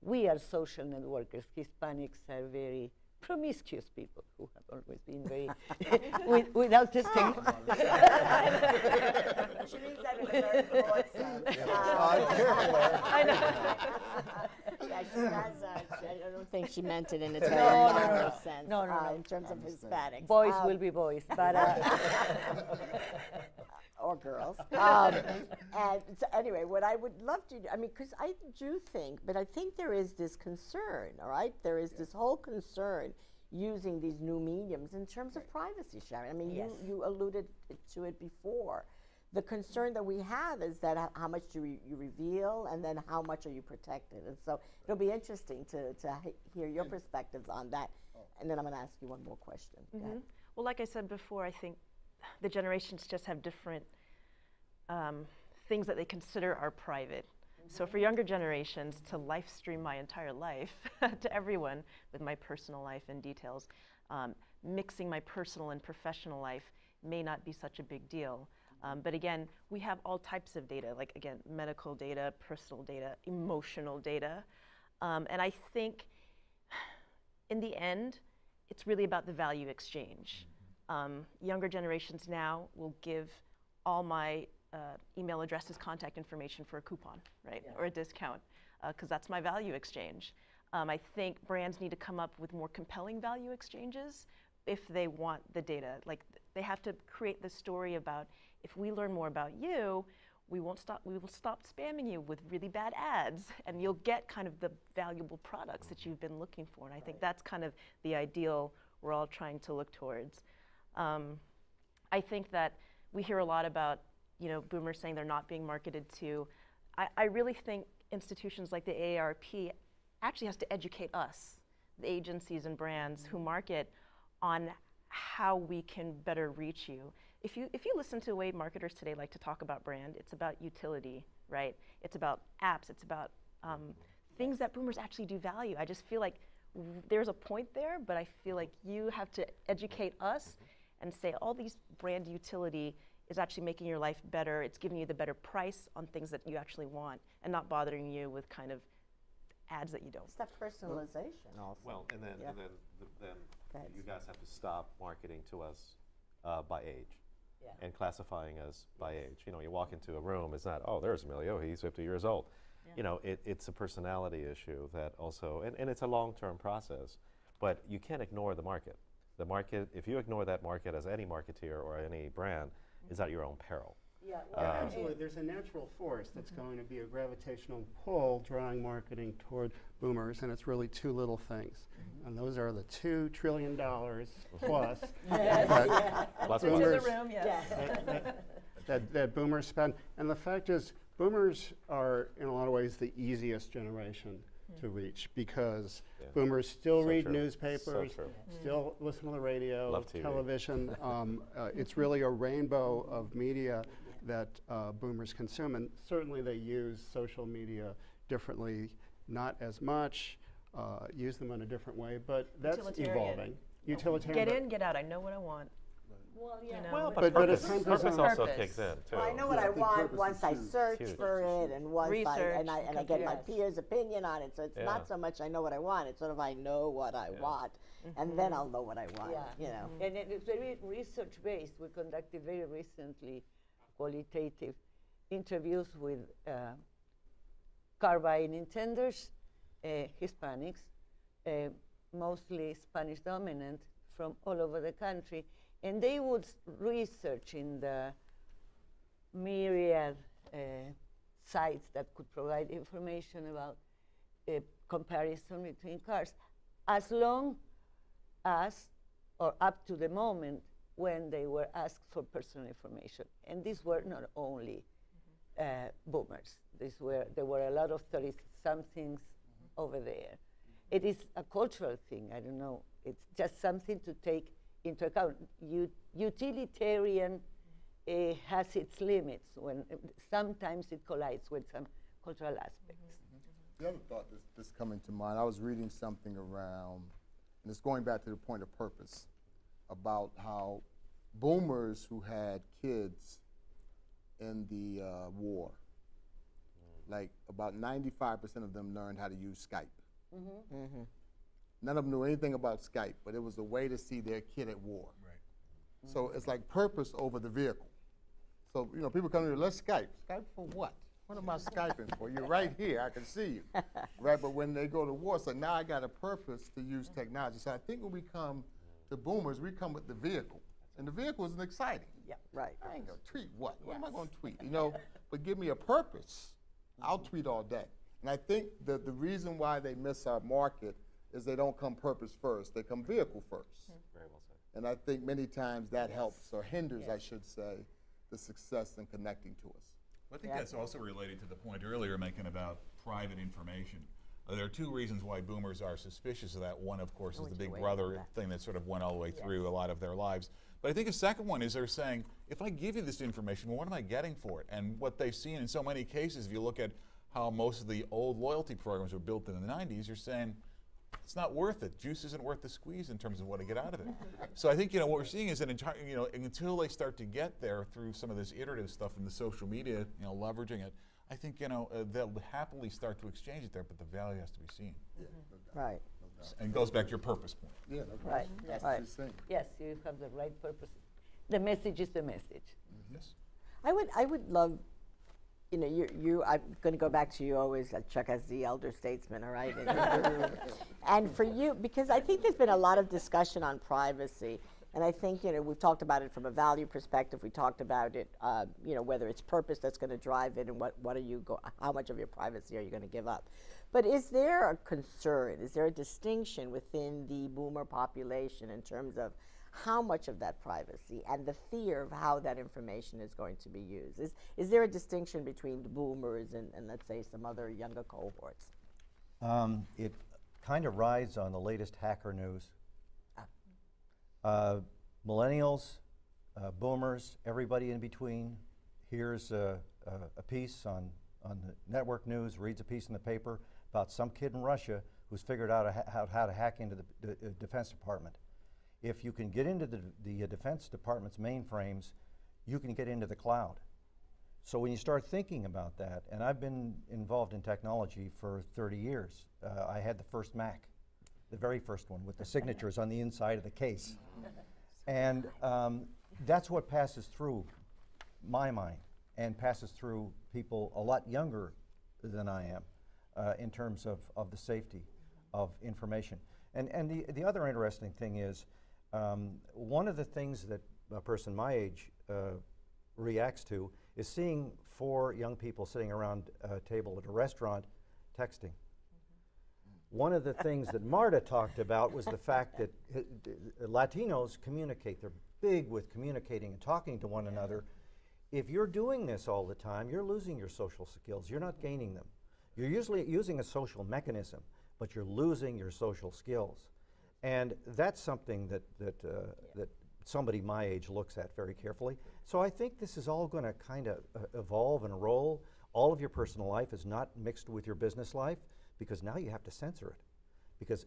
[SPEAKER 6] we are social networkers. Hispanics are very promiscuous people who have always been very [LAUGHS] with, without testing.
[SPEAKER 1] She [LAUGHS] means that in a very broad sense. Yeah, she has, uh, she- I don't think she meant it in a very
[SPEAKER 6] No, no, no.
[SPEAKER 1] sense.
[SPEAKER 6] No, no,
[SPEAKER 1] uh,
[SPEAKER 6] no.
[SPEAKER 1] In terms of Hispanics.
[SPEAKER 6] boys
[SPEAKER 1] Um,
[SPEAKER 6] will be boys, but uh, [LAUGHS] [LAUGHS]
[SPEAKER 1] or girls. [LAUGHS] Um, and so anyway, what I would love to do, I mean, because I do think, but I think there is this concern, all right? There is this whole concern using these new mediums in terms of privacy sharing. I mean,
[SPEAKER 6] Yes.
[SPEAKER 1] you, you alluded to it before. The concern that we have is that how, how much do you, you reveal and then how much are you protected? And so it'll be interesting to, to hear your perspectives on that. And then I'm going to ask you one more question. Go ahead.
[SPEAKER 3] Well, like I said before, I think the generations just have different um, things that they consider are private. So for younger generations, to live stream my entire life [LAUGHS] to everyone with my personal life and details, um, mixing my personal and professional life may not be such a big deal. Um, but again, we have all types of data, like again, medical data, personal data, emotional data. Um, and I think [SIGHS] in the end, it's really about the value exchange. Um, younger generations now will give all my uh, email addresses, contact information for a coupon, right, or a discount, because that's my value exchange. Um, I think brands need to come up with more compelling value exchanges if they want the data. Like they have to create the story about if we learn more about you, we won't stop. We will stop spamming you with really bad ads, and you'll get kind of the valuable products that you've been looking for. And I think that's kind of the ideal we're all trying to look towards. Um, I think that we hear a lot about, you know, boomers saying they're not being marketed to. I, I really think institutions like the AARP actually has to educate us, the agencies and brands who market, on how we can better reach you. If you, if you listen to the way marketers today like to talk about brand, it's about utility, right? It's about apps, it's about um, things that boomers actually do value. I just feel like there's a point there, but I feel like you have to educate us and say all these brand utility is actually making your life better. It's giving you the better price on things that you actually want and not bothering you with kind of ads that you don't.
[SPEAKER 1] It's that personalization also.
[SPEAKER 2] Well, and then,
[SPEAKER 1] Yeah.
[SPEAKER 2] and then, th- then you guys have to stop marketing to us uh, by age.
[SPEAKER 1] Yeah.
[SPEAKER 2] And classifying us by age. You know, you walk into a room, it's not, oh, there's Emilio, he's 50 years old. You know, it, it's a personality issue that also, and, and it's a long-term process, but you can't ignore the market. The market, if you ignore that market as any marketeer or any brand, is at your own peril.
[SPEAKER 6] Yeah,
[SPEAKER 2] Uh,
[SPEAKER 4] Yeah, absolutely. There's a natural force that's going to be a gravitational pull drawing marketing toward boomers, and it's really two little things. And those are the two trillion dollars plus [LAUGHS] [LAUGHS] that,
[SPEAKER 2] Lots
[SPEAKER 4] Boomers.
[SPEAKER 2] buttons.
[SPEAKER 3] room, yes. [LAUGHS]
[SPEAKER 4] that, that boomers spend. And the fact is, boomers are in a lot of ways the easiest generation to reach because
[SPEAKER 2] Yeah.
[SPEAKER 4] boomers still
[SPEAKER 2] So
[SPEAKER 4] read
[SPEAKER 2] true.
[SPEAKER 4] newspapers,
[SPEAKER 2] So true.
[SPEAKER 4] still listen to the radio,
[SPEAKER 2] Love TV.
[SPEAKER 4] television. um, uh, it's really a rainbow of media that uh, boomers consume, and certainly they use social media differently, not as much, uh, use them in a different way, but that's
[SPEAKER 3] Utilitarian.
[SPEAKER 4] evolving. Utilitarian.
[SPEAKER 3] Get in, get out. I know what I want.
[SPEAKER 6] Well, yeah.
[SPEAKER 3] know,
[SPEAKER 2] Well,
[SPEAKER 3] but-
[SPEAKER 2] but,
[SPEAKER 4] But- but
[SPEAKER 2] purpose,
[SPEAKER 4] time
[SPEAKER 2] purpose also
[SPEAKER 3] Purpose.
[SPEAKER 2] kicks in, too.
[SPEAKER 1] Well, I know
[SPEAKER 7] Yeah,
[SPEAKER 1] what
[SPEAKER 7] I
[SPEAKER 1] I want once I search
[SPEAKER 2] Huge.
[SPEAKER 1] for it and once I, and I, and I get my peer's opinion on it. So it's
[SPEAKER 2] Yeah.
[SPEAKER 1] not so much I know what I want, it's sort of I know what I
[SPEAKER 2] Yeah.
[SPEAKER 1] want. And then I'll know what I want,
[SPEAKER 6] Yeah.
[SPEAKER 1] you know.
[SPEAKER 6] And it is very research based. We conducted very recently qualitative interviews with uh, car buying intenders, uh, Hispanics, uh, mostly Spanish dominant from all over the country. And they would research in the myriad uh, sites that could provide information about uh, comparison between cars, as long as or up to the moment when they were asked for personal information. And these were not only uh, boomers. These were there were a lot of 30 somethings over there. It is a cultural thing. I don't know. It's just something to take into account. U- utilitarian uh, has its limits. When uh, sometimes it collides with some cultural aspects.
[SPEAKER 7] The other thought that's, that's coming to mind, I was reading something around, and it's going back to the point of purpose, about how boomers who had kids in the uh, war, like about 95% of them learned how to use Skype. None of them knew anything about Skype, but it was a way to see their kid at war.
[SPEAKER 5] Right.
[SPEAKER 7] So it's like purpose over the vehicle. So, you know, people come here, let's Skype. Skype for what? What am I Skyping for? You're right here, I can see you. [LAUGHS] right, but when they go to war, so now I got a purpose to use technology. So I think when we come to boomers, we come with the vehicle. And the vehicle isn't exciting.
[SPEAKER 1] Yeah, right.
[SPEAKER 7] I ain't gonna tweet what? What am I gonna tweet? You know, but give me a purpose. I'll mm-hmm. tweet all day. And I think that the reason why they miss our market is they don't come purpose first. They come vehicle first. Hmm.
[SPEAKER 2] Very well said.
[SPEAKER 7] And I think many times that helps or hinders, I should say, the success in connecting to us.
[SPEAKER 5] I think
[SPEAKER 1] Yeah.
[SPEAKER 5] that's also related to the point earlier making about private information. Uh, there are two reasons why boomers are suspicious of that. One, of course, is the big brother
[SPEAKER 1] that?
[SPEAKER 5] thing that sort of went all the way through a lot of their lives. But I think a second one is they're saying, if I give you this information, what am I getting for it? And what they've seen in so many cases, if you look at how most of the old loyalty programs were built in the 90s, you're saying, it's not worth it. Juice isn't worth the squeeze in terms of what I get out of it. [LAUGHS] so I think you know what we're seeing is an entire you know until they start to get there through some of this iterative stuff in the social media, you know, leveraging it. I think you know uh, they'll happily start to exchange it there, but the value has to be seen.
[SPEAKER 1] Right,
[SPEAKER 5] And it goes back to your purpose point.
[SPEAKER 7] Yeah, no,
[SPEAKER 1] right,
[SPEAKER 7] that's
[SPEAKER 1] right.
[SPEAKER 7] the thing.
[SPEAKER 6] Yes, you have the right purpose. The message is the message.
[SPEAKER 5] Yes.
[SPEAKER 1] I would, I would love, you know, you, you. I'm going to go back to you always, like Chuck as the elder statesman, all right? And, [LAUGHS] and for you, because I think there's been a lot of discussion on privacy, and I think you know we've talked about it from a value perspective. We talked about it, uh, you know, whether it's purpose that's going to drive it, and what what are you go, how much of your privacy are you going to give up? But is there a concern? Is there a distinction within the boomer population in terms of how much of that privacy and the fear of how that information is going to be used. Is, is there a distinction between the boomers and, and let's say some other younger cohorts?
[SPEAKER 8] Um, it kind of rides on the latest hacker news. Uh, millennials, uh, boomers, everybody in between hears a, a, a piece on, on the network news, reads a piece in the paper about some kid in Russia who's figured out how, how to hack into the, the uh, Defense Department. If you can get into the, the uh, Defense Department's mainframes, you can get into the cloud. So when you start thinking about that, and I've been involved in technology for 30 years, uh, I had the first Mac, the very first one with the signatures on the inside of the case. And um, that's what passes through my mind and passes through people a lot younger than I am uh, in terms of, of the safety of information. And, and the, the other interesting thing is um, one of the things that a person my age uh, reacts to is seeing four young people sitting around a table at a restaurant texting. One of the things that Marta talked about was the fact that uh, Latinos communicate. They're big with communicating and talking to one another. If you're doing this all the time, you're losing your social skills. You're not gaining them. You're usually using a social mechanism, but you're losing your social skills. And that's something that, that, uh, that somebody my age looks at very carefully. So I think this is all going to kind of uh, evolve and roll. All of your personal life is not mixed with your business life because now you have to censor it. Because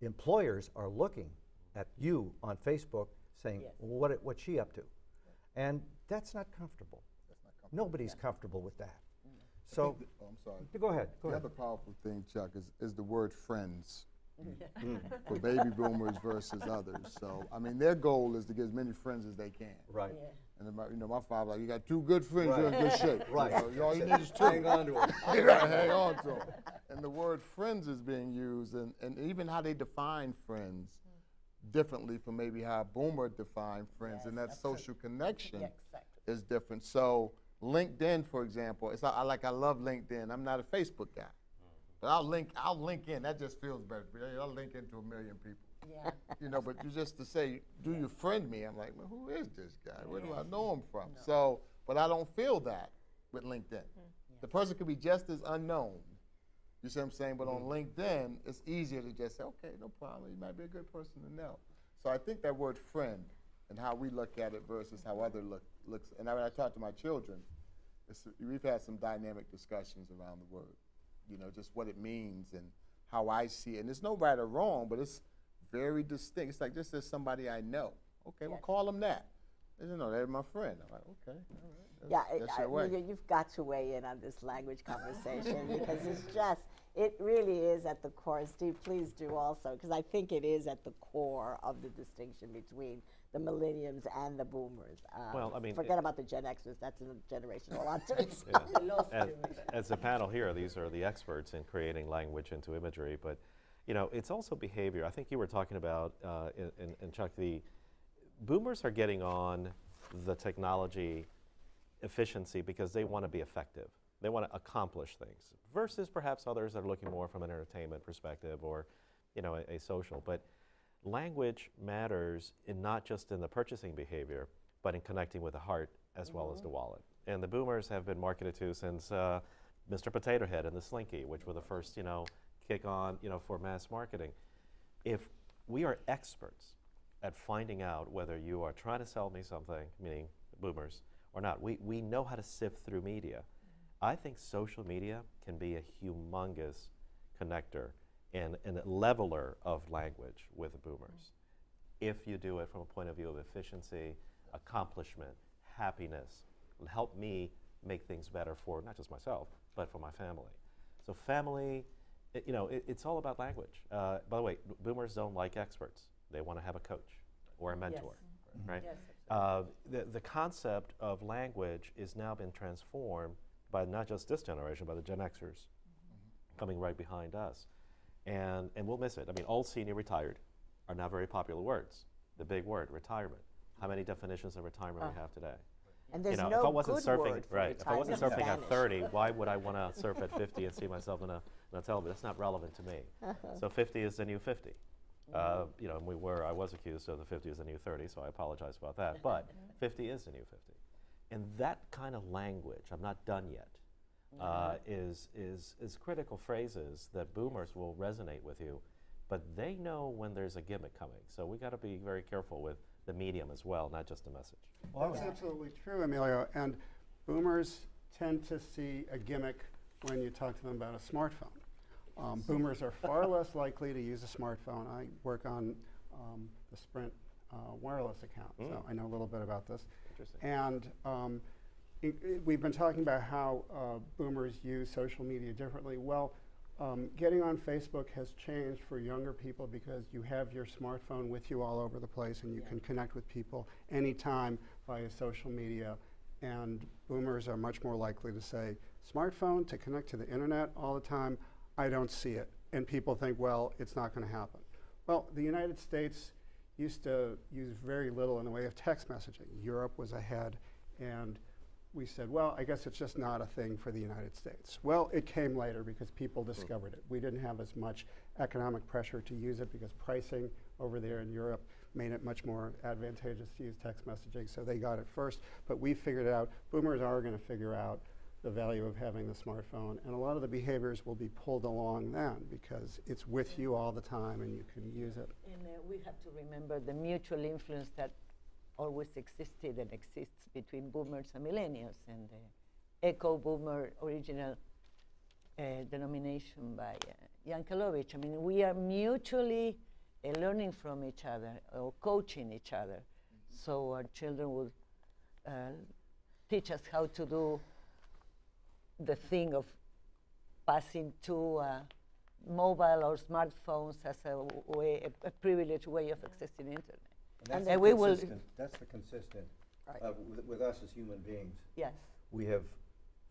[SPEAKER 8] employers are looking at you on Facebook saying,
[SPEAKER 6] Yes.
[SPEAKER 8] what, what's she up to? And that's not comfortable. That's not comfortable. Nobody's comfortable with that. Mm-hmm. So,
[SPEAKER 7] Oh, I'm sorry.
[SPEAKER 8] go ahead, go
[SPEAKER 7] the
[SPEAKER 8] ahead.
[SPEAKER 7] other powerful thing, Chuck, is, is the word friends [LAUGHS] for baby boomers versus others. So, I mean, their goal is to get as many friends as they can.
[SPEAKER 8] Right.
[SPEAKER 7] And then my, you know, my father, like, you got two good friends, you're in good shape. [LAUGHS]
[SPEAKER 8] Right.
[SPEAKER 7] You know, all you need is [LAUGHS] two. Hang on to them. [LAUGHS] hang on to them. And the word friends is being used, and, and even how they define friends differently from maybe how a boomer defined friends, and that social connection
[SPEAKER 6] Yeah, exactly.
[SPEAKER 7] is different. So LinkedIn, for example, it's I like I love LinkedIn. I'm not a Facebook guy, but I'll link I'll link in. That just feels better. I'll link into a million people.
[SPEAKER 6] Yeah.
[SPEAKER 7] You know, but you just to say, do you friend me? I'm like, well, who is this guy? Where do I know him from? So, but I don't feel that with LinkedIn. Mm-hmm. The person could be just as unknown. You see what I'm saying? But on mm-hmm. LinkedIn, it's easier to just say, okay, no problem. You might be a good person to know. So I think that word friend and how we look at it versus how other look looks. And I, when I talk to my children, it's, we've had some dynamic discussions around the word. You know, just what it means and how I see it. And there's no right or wrong, but it's very distinct. It's like this is somebody I know. Okay, well, call them that. They say, no, they're my friend. I'm like, okay, all right. That's,
[SPEAKER 1] Yeah,
[SPEAKER 7] that's
[SPEAKER 1] I,
[SPEAKER 7] your way.
[SPEAKER 1] you- you've got to weigh in on this language conversation [LAUGHS] because it's just, it really is at the core. Steve, please do also, because I think it is at the core of the distinction between the millennials and the boomers. Um,
[SPEAKER 2] Well, I mean,
[SPEAKER 1] forget
[SPEAKER 2] it-
[SPEAKER 1] about the Gen Xers. That's a generation all [LAUGHS] onto [LAUGHS] itself.
[SPEAKER 2] As,
[SPEAKER 6] generation.
[SPEAKER 2] as the panel here, these are the experts in creating language into imagery, but you know, it's also behavior. I think you were talking about, uh, in, in, in Chuck, the boomers are getting on the technology efficiency because they want to be effective. They want to accomplish things versus perhaps others that are looking more from an entertainment perspective or, you know, a, a social. But language matters in not just in the purchasing behavior, but in connecting with the heart as well as the wallet. And the boomers have been marketed to since uh, Mr. Potato Head and the Slinky, which were the first, you know, kick on, you know, for mass marketing. If we are experts at finding out whether you are trying to sell me something, meaning boomers, or not, we, we know how to sift through media. I think social media can be a humongous connector and, and a leveler of language with boomers if you do it from a point of view of efficiency, accomplishment, happiness, help me make things better for not just myself, but for my family. So family, i- you know, it, it's all about language. Uh, by the way, boomers don't like experts. They want to have a coach or a mentor, right?
[SPEAKER 6] Yes,
[SPEAKER 2] Uh, the, the concept of language is now been transformed by not just this generation, but the Gen Xers coming right behind us. And, and we'll miss it. I mean, old, senior, retired are now very popular words. The big word, retirement. How many definitions of retirement we have today?
[SPEAKER 1] And
[SPEAKER 2] you
[SPEAKER 1] there's
[SPEAKER 2] know,
[SPEAKER 1] no
[SPEAKER 2] if I wasn't
[SPEAKER 1] good
[SPEAKER 2] surfing,
[SPEAKER 1] word for
[SPEAKER 2] right? If I wasn't surfing at 30, why would I [LAUGHS] want to surf at 50 and see myself in a, in a television? That's not relevant to me. [LAUGHS] so 50 is the new 50. Uh, you know, and we were, I was accused of the 50 is the new 30, so I apologize about that. But [LAUGHS] 50 is the new 50. And that kind of language, I'm not done yet, uh, is, is, is critical phrases that boomers will resonate with you, but they know when there's a gimmick coming. So we got to be very careful with the medium as well, not just the message.
[SPEAKER 8] Well,
[SPEAKER 4] That's
[SPEAKER 8] was-
[SPEAKER 4] absolutely true, Emilio. And boomers tend to see a gimmick when you talk to them about a smartphone. Um, boomers are far [LAUGHS] less likely to use a smartphone. I work on um, the Sprint uh, wireless account, so I know a little bit about this.
[SPEAKER 2] Interesting.
[SPEAKER 4] And um, we've been talking about how uh, boomers use social media differently. Well, um, getting on Facebook has changed for younger people because you have your smartphone with you all over the place and you can connect with people anytime via social media. And boomers are much more likely to say, smartphone to connect to the internet all the time, I don't see it. And people think, well, it's not going to happen. Well, the United States used to use very little in the way of text messaging. Europe was ahead, and we said, well, I guess it's just not a thing for the United States. Well, it came later because people hmm. discovered it. We didn't have as much economic pressure to use it because pricing over there in Europe made it much more advantageous to use text messaging, so they got it first. But we figured it out, boomers are going to figure out the value of having the smartphone, and a lot of the behaviors will be pulled along then because it's with you all the time and you can use it.
[SPEAKER 6] And uh, we have to remember the mutual influence that always existed and exists between boomers and millennials, and the echo boomer original uh, denomination by uh, Yankelovich. I mean, we are mutually uh, learning from each other or coaching each other, so our children will uh, teach us how to do the thing of passing to uh, mobile or smartphones as a way, a, a privileged way of accessing internet.
[SPEAKER 8] And
[SPEAKER 6] And
[SPEAKER 8] that's the
[SPEAKER 6] we will-
[SPEAKER 8] consistent, that's the consistent,
[SPEAKER 1] Right.
[SPEAKER 8] uh, with, with us as human beings.
[SPEAKER 6] Yes.
[SPEAKER 8] We have,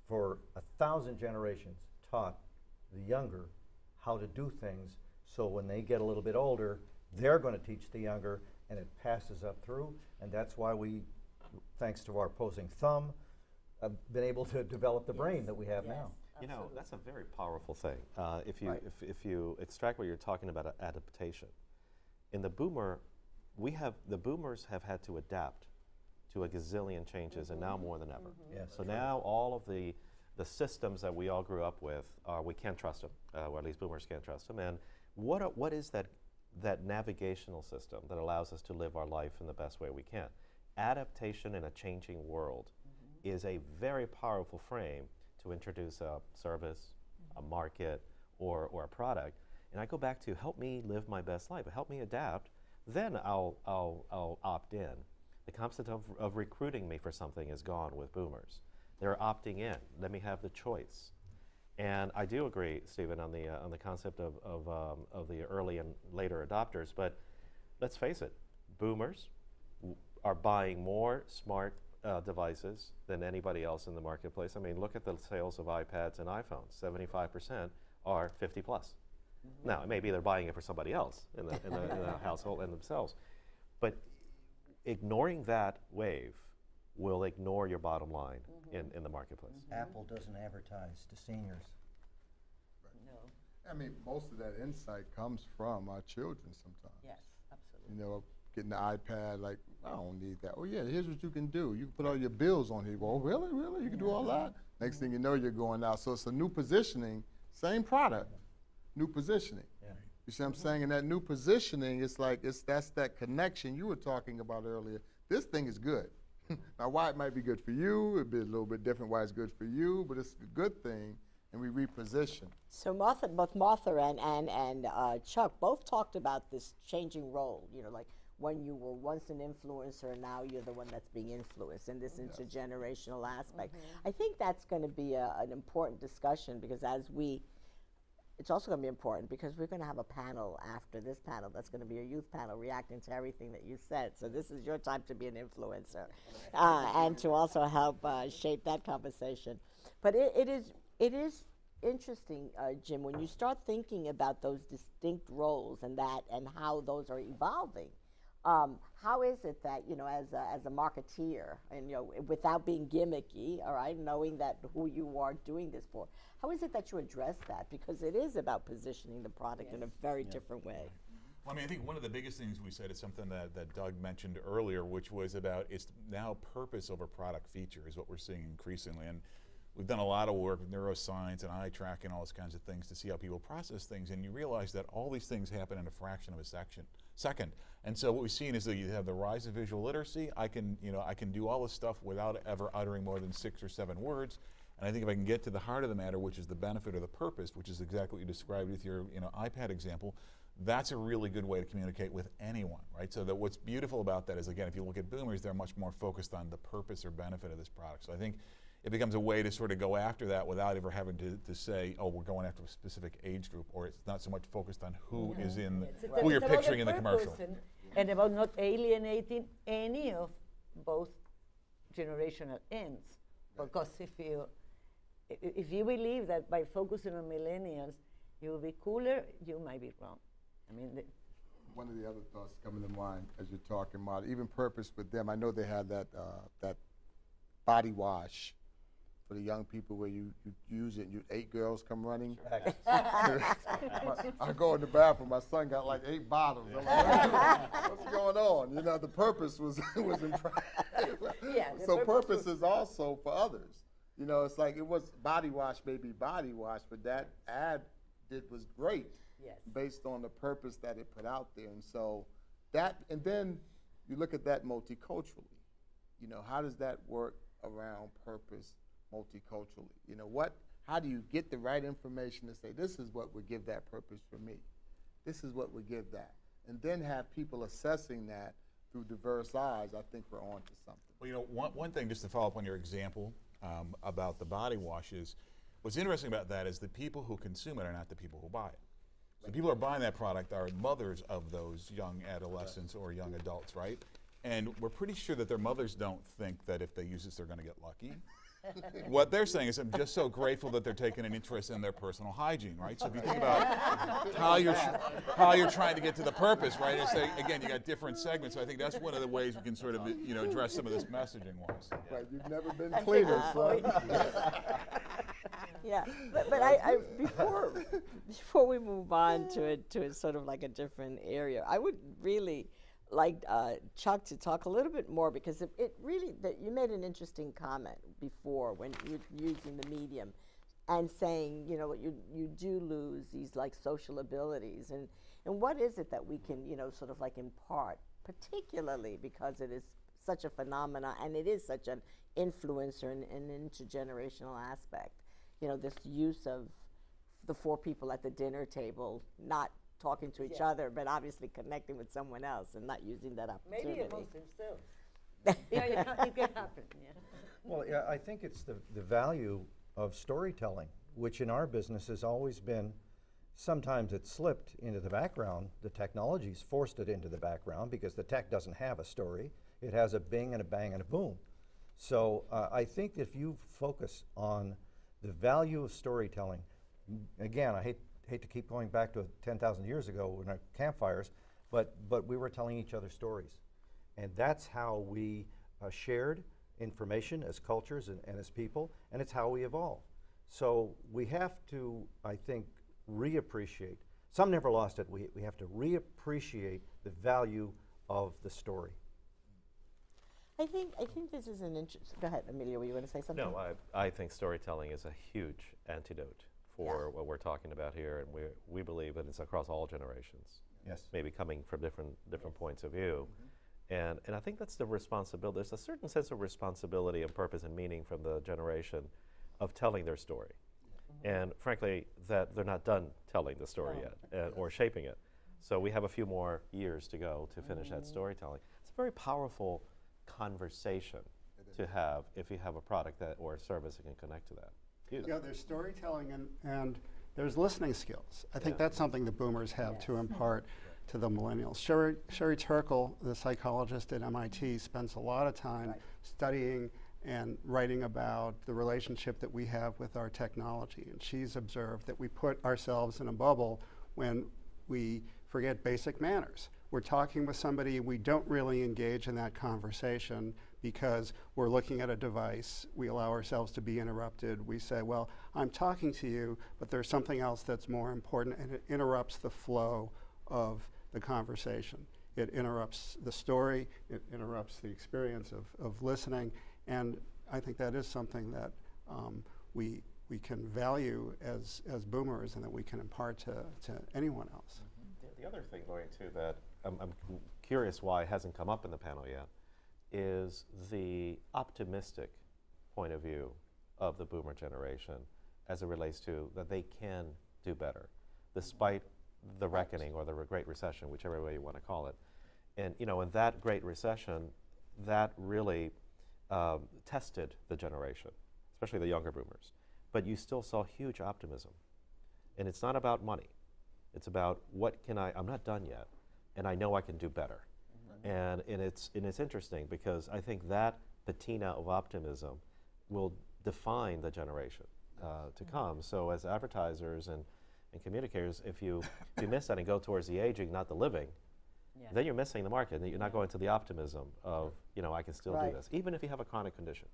[SPEAKER 8] for a thousand generations, taught the younger how to do things, so when they get a little bit older, they're gonna teach the younger, and it passes up through, and that's why we, thanks to our opposing thumb, have been able to develop the brain that we have now.
[SPEAKER 2] You know, that's a very powerful thing. Uh, if, you,
[SPEAKER 1] Right.
[SPEAKER 2] if, if you extract what you're talking about, a- adaptation, in the boomer, we have, the boomers have had to adapt to a gazillion changes, and now more than ever.
[SPEAKER 8] Yes.
[SPEAKER 2] So now all of the, the systems that we all grew up with, uh, we can't trust them, uh, or at least boomers can't trust them. And what, are, what is that, that navigational system that allows us to live our life in the best way we can? Adaptation in a changing world is a very powerful frame to introduce a service, a market, or, or a product. And I go back to help me live my best life, help me adapt, then I'll, I'll, I'll opt in. The concept of, of recruiting me for something is gone with boomers. They're opting in. Let me have the choice. And I do agree, Stephen, on the, uh, on the concept of, of, um, of the early and later adopters. But let's face it, boomers w- are buying more smart uh, devices than anybody else in the marketplace. I mean, look at the sales of iPads and iPhones. 75% are 50 plus. Mm-hmm. Now, it may be they're buying it for somebody else in the, in the, in the [LAUGHS] household and themselves. But ignoring that wave will ignore your bottom line mm-hmm. in, in the marketplace. Mm-hmm.
[SPEAKER 8] Apple doesn't advertise to seniors.
[SPEAKER 6] No.
[SPEAKER 7] I mean, most of that insight comes from our children sometimes.
[SPEAKER 6] Yes, absolutely.
[SPEAKER 7] You know, getting the iPad, like, I don't need that. Oh, yeah, here's what you can do. You can put all your bills on here. You go, oh, really? Really? You can do all that? Next thing you know, you're going out. So it's a new positioning, same product, new positioning.
[SPEAKER 8] Yeah.
[SPEAKER 7] You see what I'm saying? And that new positioning, it's like, it's that's that connection you were talking about earlier. This thing is good. [LAUGHS] now, why it might be good for you, it'd be a little bit different why it's good for you, but it's a good thing, and we reposition.
[SPEAKER 1] So Martha, both Martha and and and uh, Chuck both talked about this changing role. You know, like when you were once an influencer, and now you're the one that's being influenced in this intergenerational aspect. I think that's going to be a, an important discussion because as we it's also going to be important because we're going to have a panel after this panel that's going to be a youth panel reacting to everything that you said. So this is your time to be an influencer [LAUGHS] uh, and to also help uh, shape that conversation. But it, it is it is interesting, uh, Jim, when you start thinking about those distinct roles and that and how those are evolving. Um, how is it that you know, as a, as a marketeer, and you know, without being gimmicky, all right, knowing that who you are doing this for, how is it that you address that? Because it is about positioning the product in a very different way.
[SPEAKER 5] Well, I mean, I think one of the biggest things we said is something that, that Doug mentioned earlier, which was about it's now purpose over product feature is what we're seeing increasingly. And we've done a lot of work with neuroscience and eye tracking, all those kinds of things to see how people process things. And you realize that all these things happen in a fraction of a section, second. And so what we've seen is that you have the rise of visual literacy. I can, you know, I can do all this stuff without ever uttering more than six or seven words. And I think if I can get to the heart of the matter, which is the benefit or the purpose, which is exactly what you described with your you know, iPad example, that's a really good way to communicate with anyone, right? So that what's beautiful about that is, again, if you look at boomers, they're much more focused on the purpose or benefit of this product. So I think it becomes a way to sort of go after that without ever having to, to say, oh, we're going after a specific age group, or it's not so much focused on who is in,
[SPEAKER 6] It's-
[SPEAKER 5] who you're
[SPEAKER 6] about the
[SPEAKER 5] picturing in the commercial.
[SPEAKER 6] And, and about not alienating any of both generational ends. Because if you i- i- if you believe that by focusing on millennials you will be cooler, you might be wrong. I mean, the,
[SPEAKER 7] One of the other thoughts coming to mind as you're talking about even purpose with them. I know they had that uh, that body wash for the young people where you, you use it. You eight girls come running. My- [LAUGHS] I go in the bathroom. My son got like eight bottles. I'm like, what's going on? You know, the purpose was [LAUGHS] was impressive.
[SPEAKER 6] Yeah,
[SPEAKER 7] so
[SPEAKER 6] purpose
[SPEAKER 7] purpose
[SPEAKER 6] was-
[SPEAKER 7] is also for others. You know, it's like it was body wash, maybe body wash, but that ad did was great
[SPEAKER 6] Yes.
[SPEAKER 7] based on the purpose that it put out there. And so that, and then you look at that multiculturally. You know, how does that work around purpose multiculturally? You know, what, how do you get the right information to say, this is what would give that purpose for me? This is what would give that. And then have people assessing that through diverse eyes, I think we're on to something.
[SPEAKER 5] Well, you know, one, one thing, just to follow up on your example um, about the body washes, what's interesting about that is the people who consume it are not the people who buy it. The people who are buying that product are mothers of those young adolescents or young adults, right? And we're pretty sure that their mothers don't think that if they use this, they're going to get lucky. What they're saying is, I'm just so grateful that they're taking an interest in their personal hygiene, right? So if you think about how you're how you're trying to get to the purpose, right? And say again, you got different segments. So I think that's one of the ways we can sort of you know address some of this messaging wise.
[SPEAKER 7] Right, you've never been cleaner, son. [LAUGHS]
[SPEAKER 1] Yeah, but, but I, I before before we move on to it to a sort of like a different area, I would really like uh, Chuck to talk a little bit more because it, it really that you made an interesting comment before when you're using the medium and saying you know you you do lose these like social abilities. And and what is it that we can you know sort of like impart particularly because it is such a phenomena and it is such an influencer and an intergenerational aspect? You know, this use of the four people at the dinner table not talking to each
[SPEAKER 6] Yeah.
[SPEAKER 1] other, but obviously connecting with someone else and not using that opportunity.
[SPEAKER 6] maybe amongst themselves. [LAUGHS] yeah, it can, happen. Yeah.
[SPEAKER 8] Well, yeah, I think it's the, the value of storytelling, which in our business has always been, sometimes it's slipped into the background. The technology's forced it into the background because the tech doesn't have a story. It has a bing and a bang and a boom. So uh, I think if you focus on the value of storytelling, again, I hate, hate to keep going back to 10,000 years ago in our campfires, but, but we were telling each other stories. And that's how we uh, shared information as cultures and, and as people, and it's how we evolve. So we have to, I think, reappreciate. Some never lost it. We, we have to reappreciate the value of the story.
[SPEAKER 1] I think I think this is an interest. Go ahead, Emilio. Were you going to say something?
[SPEAKER 2] No, I, I think storytelling is a huge antidote for what we're talking about here, and we, we believe that it's across all generations.
[SPEAKER 8] Yes.
[SPEAKER 2] Maybe coming from different different points of view, mm-hmm. and and I think that's the responsibility. There's a certain sense of responsibility and purpose and meaning from the generation of telling their story, mm-hmm. and frankly, that they're not done telling the story yet uh, or shaping it. So we have a few more years to go to finish that mm-hmm. storytelling. It's a very powerful conversation to have if you have a product that or a service that can connect to that. Huge.
[SPEAKER 4] Yeah, there's storytelling and, and there's listening skills. I think
[SPEAKER 2] Yeah.
[SPEAKER 4] that's something the boomers have to impart [LAUGHS] to the millennials. Sherry, Sherry Turkle, the psychologist at MIT, spends a lot of time studying and writing about the relationship that we have with our technology. And she's observed that we put ourselves in a bubble when we forget basic manners. We're talking with somebody, we don't really engage in that conversation because we're looking at a device. We allow ourselves to be interrupted. We say, Well, I'm talking to you, but there's something else that's more important, and it interrupts the flow of the conversation. It interrupts the story, it interrupts the experience of, of listening, and I think that is something that um, we, we can value as, as boomers and that we can impart to, to anyone else.
[SPEAKER 2] The, the other thing, Lorraine, too, that I'm, I'm curious why hasn't come up in the panel yet is the optimistic point of view of the boomer generation as it relates to that they can do better despite the reckoning or the re- great recession, whichever way you want to call it. And you know, in that great recession, that really um, tested the generation, especially the younger boomers. But you still saw huge optimism. And it's not about money. It's about what can I, I'm not done yet, and I know I can do better. And, and, it's, and it's interesting because I think that patina of optimism will define the generation uh, to come. So, as advertisers and, and communicators, if you, if you miss that and go towards the aging, not the living,
[SPEAKER 6] Yeah.
[SPEAKER 2] then you're missing the market. and You're not going to the optimism of, you know, I can still
[SPEAKER 1] Right.
[SPEAKER 2] do this, even if you have a chronic condition.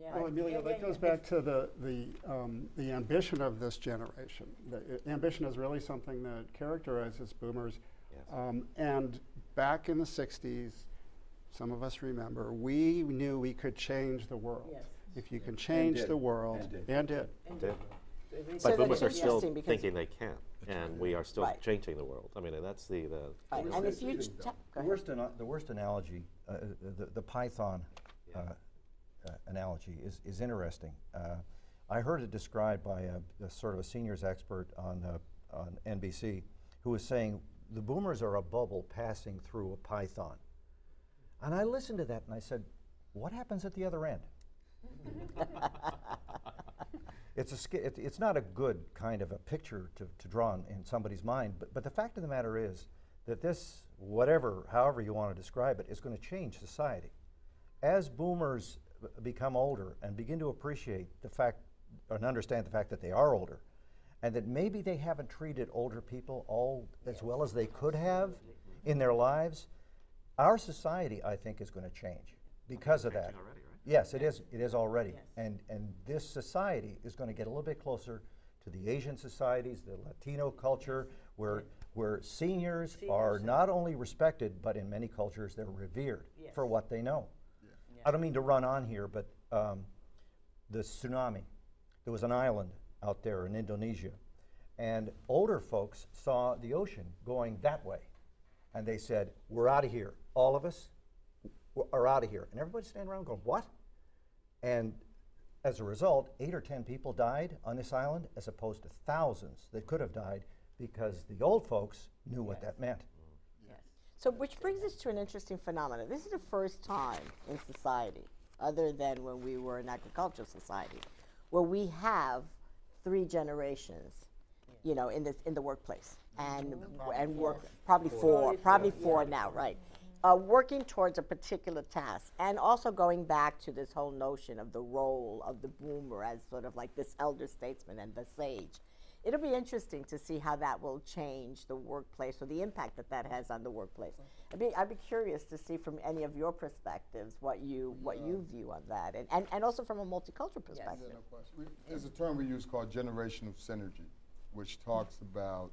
[SPEAKER 6] Yeah.
[SPEAKER 4] Well, Emilio,
[SPEAKER 6] Yeah,
[SPEAKER 4] that
[SPEAKER 6] yeah,
[SPEAKER 4] goes
[SPEAKER 6] yeah.
[SPEAKER 4] back to the, the, um, the ambition of this generation. The, i- ambition is really something that characterizes boomers.
[SPEAKER 2] Yes.
[SPEAKER 4] Um, and back in the 60s, some of us remember, we knew we could change the world.
[SPEAKER 6] Yes.
[SPEAKER 4] If you can change the world,
[SPEAKER 8] And did.
[SPEAKER 4] and did.
[SPEAKER 2] Did.
[SPEAKER 1] So
[SPEAKER 2] But boomers are still thinking they can, and we are still
[SPEAKER 1] Right.
[SPEAKER 2] changing the world. I mean, and that's the, the
[SPEAKER 1] Right, and if you,
[SPEAKER 8] The worst, ana- the worst analogy, uh, uh, the, the Python uh, uh, analogy is, is interesting. Uh, I heard it described by a, a sort of a seniors expert on, uh, on NBC who was saying the boomers are a bubble passing through a python. And I listened to that and I said, what happens at the other end? [LAUGHS] it's, a, it, it's not a good kind of a picture to, to draw in, in somebody's mind, but, but the fact of the matter is that this, whatever, however you want to describe it, is going to change society. As boomers become older and begin to appreciate the fact and understand the fact that they are older, and that maybe they haven't treated older people all as well as they could have in their lives, our society, I think, is going to change because of that.
[SPEAKER 2] already, right?
[SPEAKER 8] Yes, it is. It is already, and and this society is going to get a little bit closer to the Asian societies, the Latino culture, where where seniors are not only respected, but in many cultures they're revered for what they know. I don't mean to run on here, but um, the tsunami. There was an island out there in Indonesia, and older folks saw the ocean going that way, and they said, "We're out of here, all of us are out of here." And everybody standing around going, "What?" And as a result, eight or ten people died on this island, as opposed to thousands that could have died because the old folks knew what that meant. Mm-hmm.
[SPEAKER 1] So, which brings us to an interesting phenomenon. This is the first time in society, other than when we were an agricultural society, where we have three generations, you know, in this in the workplace, and and work probably four, probably four now, right? Uh, working towards a particular task, and also going back to this whole notion of the role of the boomer as sort of like this elder statesman and the sage. It'll be interesting to see how that will change the workplace or the impact that that has on the workplace. I'd be, I'd be curious to see from any of your perspectives what you what you view on that, and, and, and also from a multicultural perspective.
[SPEAKER 7] Yeah, no question. We- There's a term we use called generational synergy, which talks about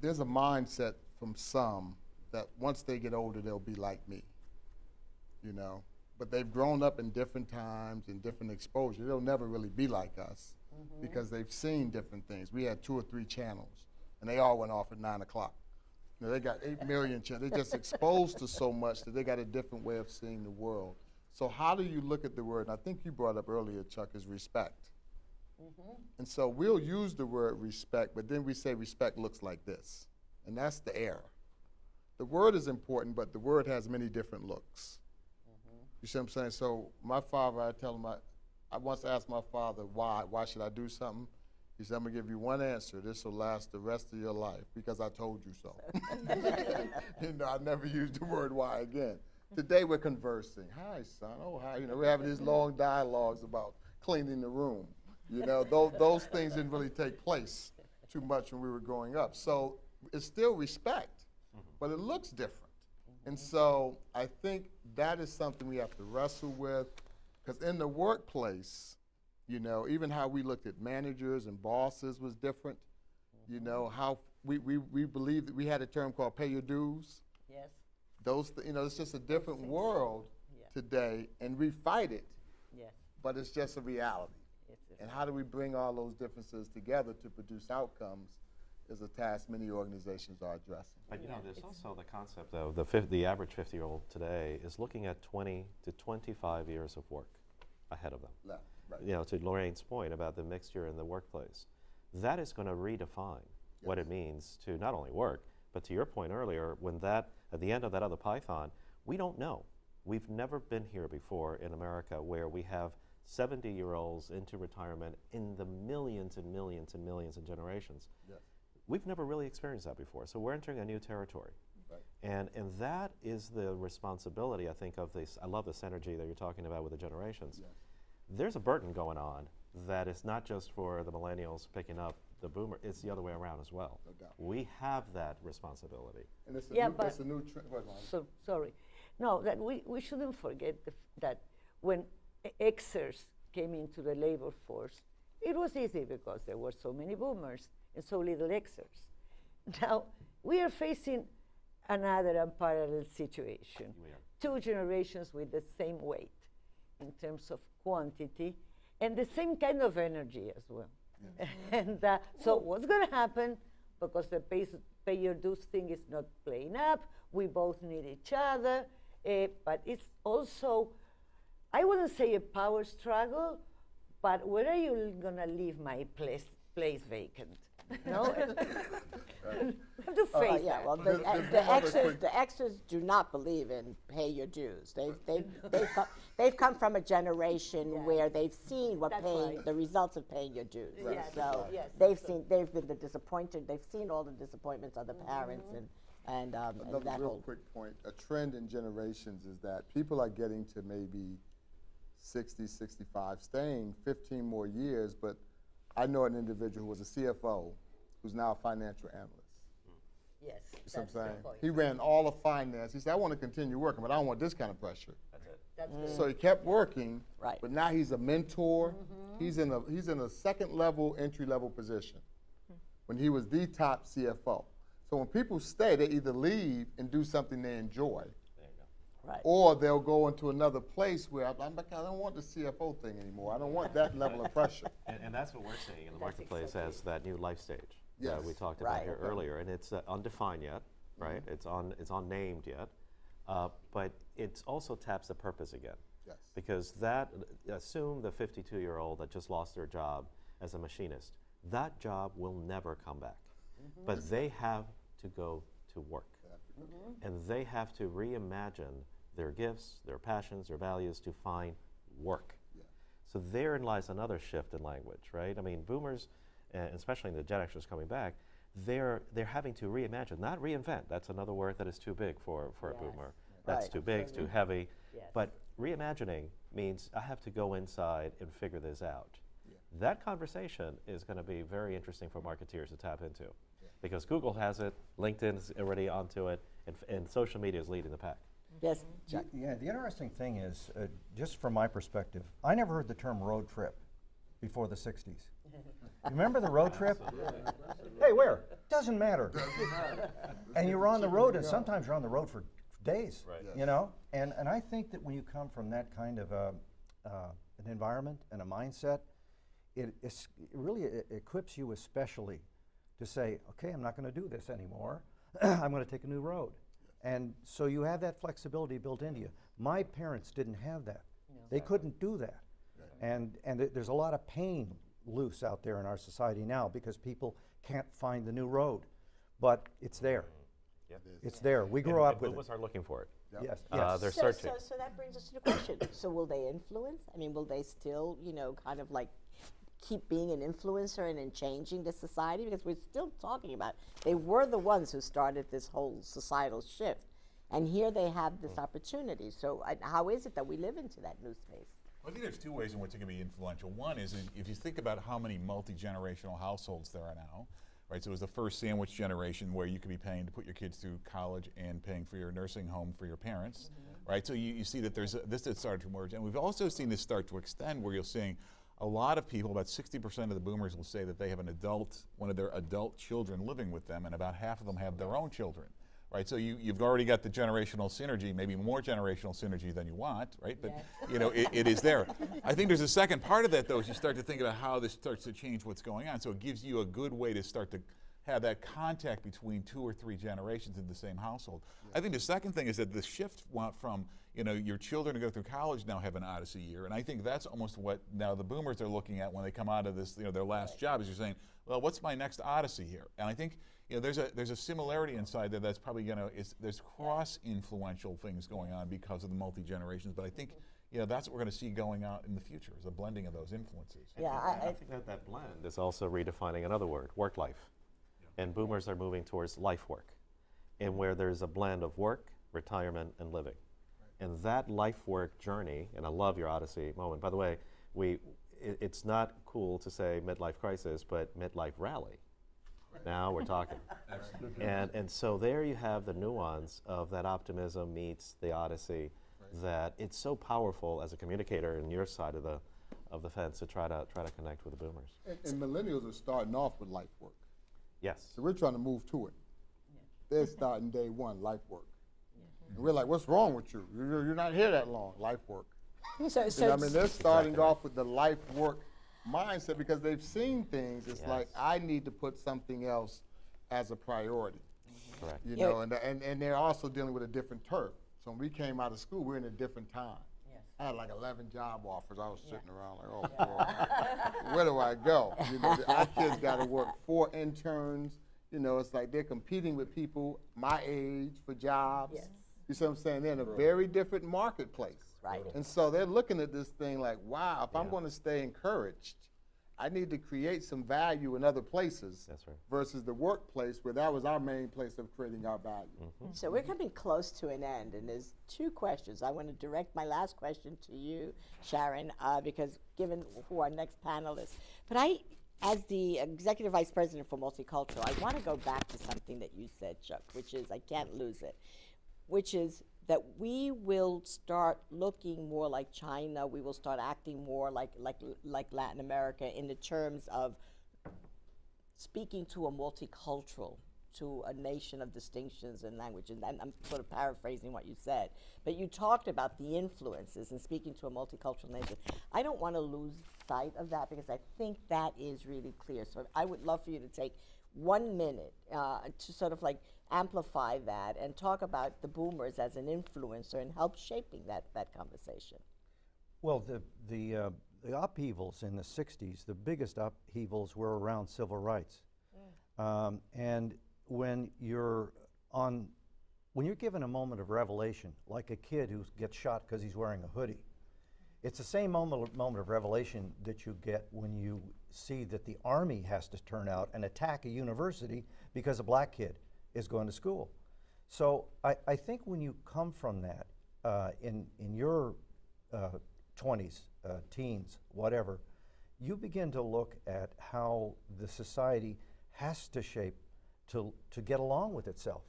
[SPEAKER 7] there's a mindset from some that once they get older, they'll be like me, you know. But they've grown up in different times and different exposure. They'll never really be like us Mm-hmm. because they've seen different things. We had two or three channels, and they all went off at nine o'clock. You know, they got eight million channels. They're just exposed to so much that they got a different way of seeing the world. So how do you look at the word? And I think you brought up earlier, Chuck, is respect. Mm-hmm. And so we'll use the word respect, but then we say respect looks like this. And that's the error. The word is important, but the word has many different looks. Mm-hmm. You see what I'm saying? So my father, I tell him, I, I once asked my father, why? Why should I do something? He said, I'm gonna give you one answer. This will last the rest of your life because I told you so. [LAUGHS] you know, I never used the word why again. Today we're conversing. Hi, son. Oh, hi. You know, we're having these long dialogues about cleaning the room. You know, those, those things didn't really take place too much when we were growing up. So it's still respect, mm-hmm. but it looks different. And so I think that is something we have to wrestle with, because in the workplace, you know, even how we looked at managers and bosses was different. You know, how we, we, we believe that we had a term called pay your dues.
[SPEAKER 6] Yes.
[SPEAKER 7] Those, th- you know, it's just a different world
[SPEAKER 6] Yeah.
[SPEAKER 7] today, and we fight it,
[SPEAKER 6] Yes.
[SPEAKER 7] but it's just a reality.
[SPEAKER 6] Yes.
[SPEAKER 7] And how do we bring all those differences together to produce outcomes is a task many organizations are addressing.
[SPEAKER 2] But you know, there's also the concept of the, fif- the average 50 year old today is looking at 20 to 25 years of work ahead of them.
[SPEAKER 7] Left, right.
[SPEAKER 2] You know, to Lorraine's point about the mixture in the workplace, that is going to redefine what it means to not only work, but to your point earlier, when that, at the end of that other Python, we don't know. We've never been here before in America where we have 70 year olds into retirement in the millions and millions and millions of generations.
[SPEAKER 7] Yes.
[SPEAKER 2] We've never really experienced that before. So we're entering a new territory.
[SPEAKER 7] Right.
[SPEAKER 2] And, and that is the responsibility, I think, of this. I love this energy that you're talking about with the generations.
[SPEAKER 7] Yes.
[SPEAKER 2] There's a burden going on that is not just for the millennials picking up the boomer, it's the other way around as well.
[SPEAKER 7] No doubt.
[SPEAKER 2] We have that responsibility.
[SPEAKER 7] And it's a
[SPEAKER 6] Yeah,
[SPEAKER 7] new,
[SPEAKER 6] but-
[SPEAKER 7] it's a new trend.
[SPEAKER 6] So, sorry. No, that we, we shouldn't forget the f- that when Xers came into the labor force, it was easy because there were so many boomers and so little Xers. [LAUGHS] Now, we are facing another unparalleled situation. Two generations with the same weight in terms of quantity and the same kind of energy as well. [LAUGHS] and uh, so, what's going to happen? Because the pay, pay your dues thing is not playing up, we both need each other, eh, but it's also, I wouldn't say a power struggle, but where are you going to leave my place, place vacant? No, [LAUGHS] we have to
[SPEAKER 1] Uh,
[SPEAKER 6] face
[SPEAKER 1] yeah,
[SPEAKER 6] that.
[SPEAKER 1] well, the,
[SPEAKER 7] There's-
[SPEAKER 1] uh,
[SPEAKER 7] there's
[SPEAKER 1] the
[SPEAKER 7] one other
[SPEAKER 1] extras,
[SPEAKER 7] quick-
[SPEAKER 1] the extras do not believe in pay your dues. They've, they've, they've, come, they've come from a generation
[SPEAKER 6] Yeah.
[SPEAKER 1] where they've seen what
[SPEAKER 6] That's
[SPEAKER 1] paying,
[SPEAKER 6] right.
[SPEAKER 1] the results of paying your dues.
[SPEAKER 6] Right. Yes,
[SPEAKER 1] So
[SPEAKER 6] yes,
[SPEAKER 1] they've
[SPEAKER 6] that's
[SPEAKER 1] seen, they've been the disappointed, they've seen all the disappointments of the parents and, and, um, and
[SPEAKER 7] Another
[SPEAKER 1] that
[SPEAKER 7] real
[SPEAKER 1] whole.
[SPEAKER 7] quick point, a trend in generations is that people are getting to maybe 60, 65, staying 15 more years, but I know an individual who was a CFO who's now a financial analyst.
[SPEAKER 6] yes,
[SPEAKER 7] You see
[SPEAKER 6] that's
[SPEAKER 7] what I'm saying?
[SPEAKER 6] point.
[SPEAKER 7] He ran all of finance. He said, I want to continue working, but I don't want this kind of pressure.
[SPEAKER 6] That's the
[SPEAKER 7] So he kept working,
[SPEAKER 1] Right.
[SPEAKER 7] but now he's a mentor. Mm -hmm. He's in a he's in a second level entry level position. When he was the top CFO. So when people stay, they either leave and do something they enjoy,
[SPEAKER 2] There you go.
[SPEAKER 1] Right.
[SPEAKER 7] or they'll go into another place where I'm like, I don't want the CFO thing anymore. I don't want that level of pressure. [LAUGHS]
[SPEAKER 2] And, and that's what we're seeing in the
[SPEAKER 6] That's
[SPEAKER 2] marketplace
[SPEAKER 6] exactly
[SPEAKER 2] as that new life stage that we
[SPEAKER 7] Yes.
[SPEAKER 2] talked about
[SPEAKER 1] Right.
[SPEAKER 2] here earlier. And it's uh, undefined yet, right? It's, on, it's unnamed yet. Uh, but it also taps the purpose again.
[SPEAKER 7] Yes.
[SPEAKER 2] Because that, assume the 52 year old that just lost their job as a machinist, that job will never come back. But they have to go to work. Mm-hmm. And they have to reimagine their gifts, their passions, their values to find work. So therein lies another shift in language, right? I mean, boomers, and especially the Gen Xers coming back, they're, they're having to reimagine, not reinvent. That's another word that is too big for, for a boomer. That's
[SPEAKER 1] Right.
[SPEAKER 2] too big, it's too heavy.
[SPEAKER 6] Yes.
[SPEAKER 2] But reimagining means I have to go inside and figure this out. That conversation is going to be very interesting for marketeers to tap into. Because Google has it, LinkedIn's already onto it, and, and social media is leading the pack.
[SPEAKER 1] Yes,
[SPEAKER 8] Y-
[SPEAKER 1] Chuck.
[SPEAKER 8] Yeah, the interesting thing is, uh, just from my perspective, I never heard the term road trip before the 60s. [LAUGHS] Remember the road trip? Hey, where? Doesn't matter. [LAUGHS] and you're on the road, and sometimes you're on the road for days.
[SPEAKER 2] Right.
[SPEAKER 8] You know, and and I think that when you come from that kind of a, uh, an environment and a mindset, it, is, it really equips you especially to say, okay, I'm not going to do this anymore. [CLEARS THROAT] I'm going to take a new road. And so you have that flexibility built into you. My parents didn't have that. They couldn't do that. And, and th- there's a lot of pain loose out there in our society now because people can't find the new road. But it's there.
[SPEAKER 2] Yep.
[SPEAKER 8] It's there. We
[SPEAKER 2] And-
[SPEAKER 8] up
[SPEAKER 2] and
[SPEAKER 8] with it.
[SPEAKER 2] are looking for it.
[SPEAKER 8] Yes.
[SPEAKER 2] Uh,
[SPEAKER 8] yes.
[SPEAKER 2] they're
[SPEAKER 1] So,
[SPEAKER 2] searching.
[SPEAKER 1] so, so that brings us to the question. so will they influence? I mean, will they still, you know, kind of like keep being an influencer and in changing the society? Because we're still talking about they were the ones who started this whole societal shift, and here they have this opportunity. So uh, how is it that we live into that new space?
[SPEAKER 5] I think there's two ways in which it can be influential. One is if- you think about how many multi-generational households there are now, right? So it was the first sandwich generation where you could be paying to put your kids through college and paying for your nursing home for your parents, right? So you, you see that there's a, this has started to emerge, and we've also seen this start to extend where you're seeing a lot of people, about 60% of the boomers will say that they have an adult, one of their adult children living with them, and about half of them have their own children. Right, so you, you've already got the generational synergy, maybe more generational synergy than you want, right? But you know, it, it is there. I think there's a second part of that though, is you start to think about how this starts to change what's going on. So it gives you a good way to start to have that contact between two or three generations in the same household. I think the second thing is that the shift went from you know your children to go through college now have an odyssey year, and I think that's almost what now the boomers are looking at when they come out of this you know their last job is you're saying, well, what's my next odyssey here? And I think you know there's a there's a similarity inside there that's probably you know it's, there's cross influential things going on because of the multi generations, but I think. You know, that's what we're going to see going out in the future is a blending of those influences.
[SPEAKER 1] Yeah, I,
[SPEAKER 2] I
[SPEAKER 1] I,
[SPEAKER 2] think that that blend is also redefining another word, work life. And boomers are moving towards life work, and where there's a blend of work, retirement, and living. And that life work journey, and I love your Odyssey moment. By the way, we, it, it's not cool to say midlife crisis, but midlife rally. Now we're talking. [LAUGHS] and, and so there you have the nuance of that optimism meets the Odyssey, that it's so powerful as a communicator in your side of the, of the fence to try to, try to connect with the boomers.
[SPEAKER 7] And, and millennials are starting off with life work.
[SPEAKER 2] Yes.
[SPEAKER 7] So we're trying to move to it. They're starting day one, life work. And we're like, what's wrong with you? You're, you're not here that long, life work.
[SPEAKER 1] so,
[SPEAKER 7] You
[SPEAKER 1] so
[SPEAKER 7] know, I mean, they're starting
[SPEAKER 2] Exactly.
[SPEAKER 7] off with the life work mindset because they've seen things. It's like, I need to put something else as a priority. Mm-hmm.
[SPEAKER 2] Correct.
[SPEAKER 7] You
[SPEAKER 1] Yeah.
[SPEAKER 7] know, and, and, and they're also dealing with a different turf. So when we came out of school, we are in a different time. I had like 11 job offers. I was sitting around like, oh, [LAUGHS] boy, where do I go? You know, the- our kids got to work four interns. You know, it's like they're competing with people my age for jobs.
[SPEAKER 1] Yes.
[SPEAKER 7] You see what I'm saying? They're in a very different marketplace.
[SPEAKER 1] Right.
[SPEAKER 7] And so they're looking at this thing like, wow, if I'm going to stay encouraged, I need to create some value in other places
[SPEAKER 2] That's right.
[SPEAKER 7] versus the workplace where that was our main place of creating our value.
[SPEAKER 1] So we're coming close to an end, and there's two questions. I want to direct my last question to you, Sharon, uh, because given who our next panelist, but I, as the executive vice president for multicultural, I want to go back to something that you said, Chuck, which is I can't lose it, which is that we will start looking more like China. We will start acting more like like like Latin America in the terms of speaking to a multicultural, to a nation of distinctions and language, and I'm, I'm sort of paraphrasing what you said, but you talked about the influences and speaking to a multicultural nation. I don't want to lose sight of that because I think that is really clear. So I would love for you to take one minute uh, to sort of like amplify that and talk about the boomers as an influencer and help shaping that, that conversation.
[SPEAKER 8] Well, the, the, uh, the upheavals in the 60s, the biggest upheavals were around civil rights. Um, and when you're on, when you're given a moment of revelation, like a kid who gets shot because he's wearing a hoodie, it's the same moment, moment of revelation that you get when you see that the army has to turn out and attack a university because a black kid is going to school. So I, I think when you come from that uh, in, in your uh, 20s, uh, teens, whatever, you begin to look at how the society has to shape to, to get along with itself.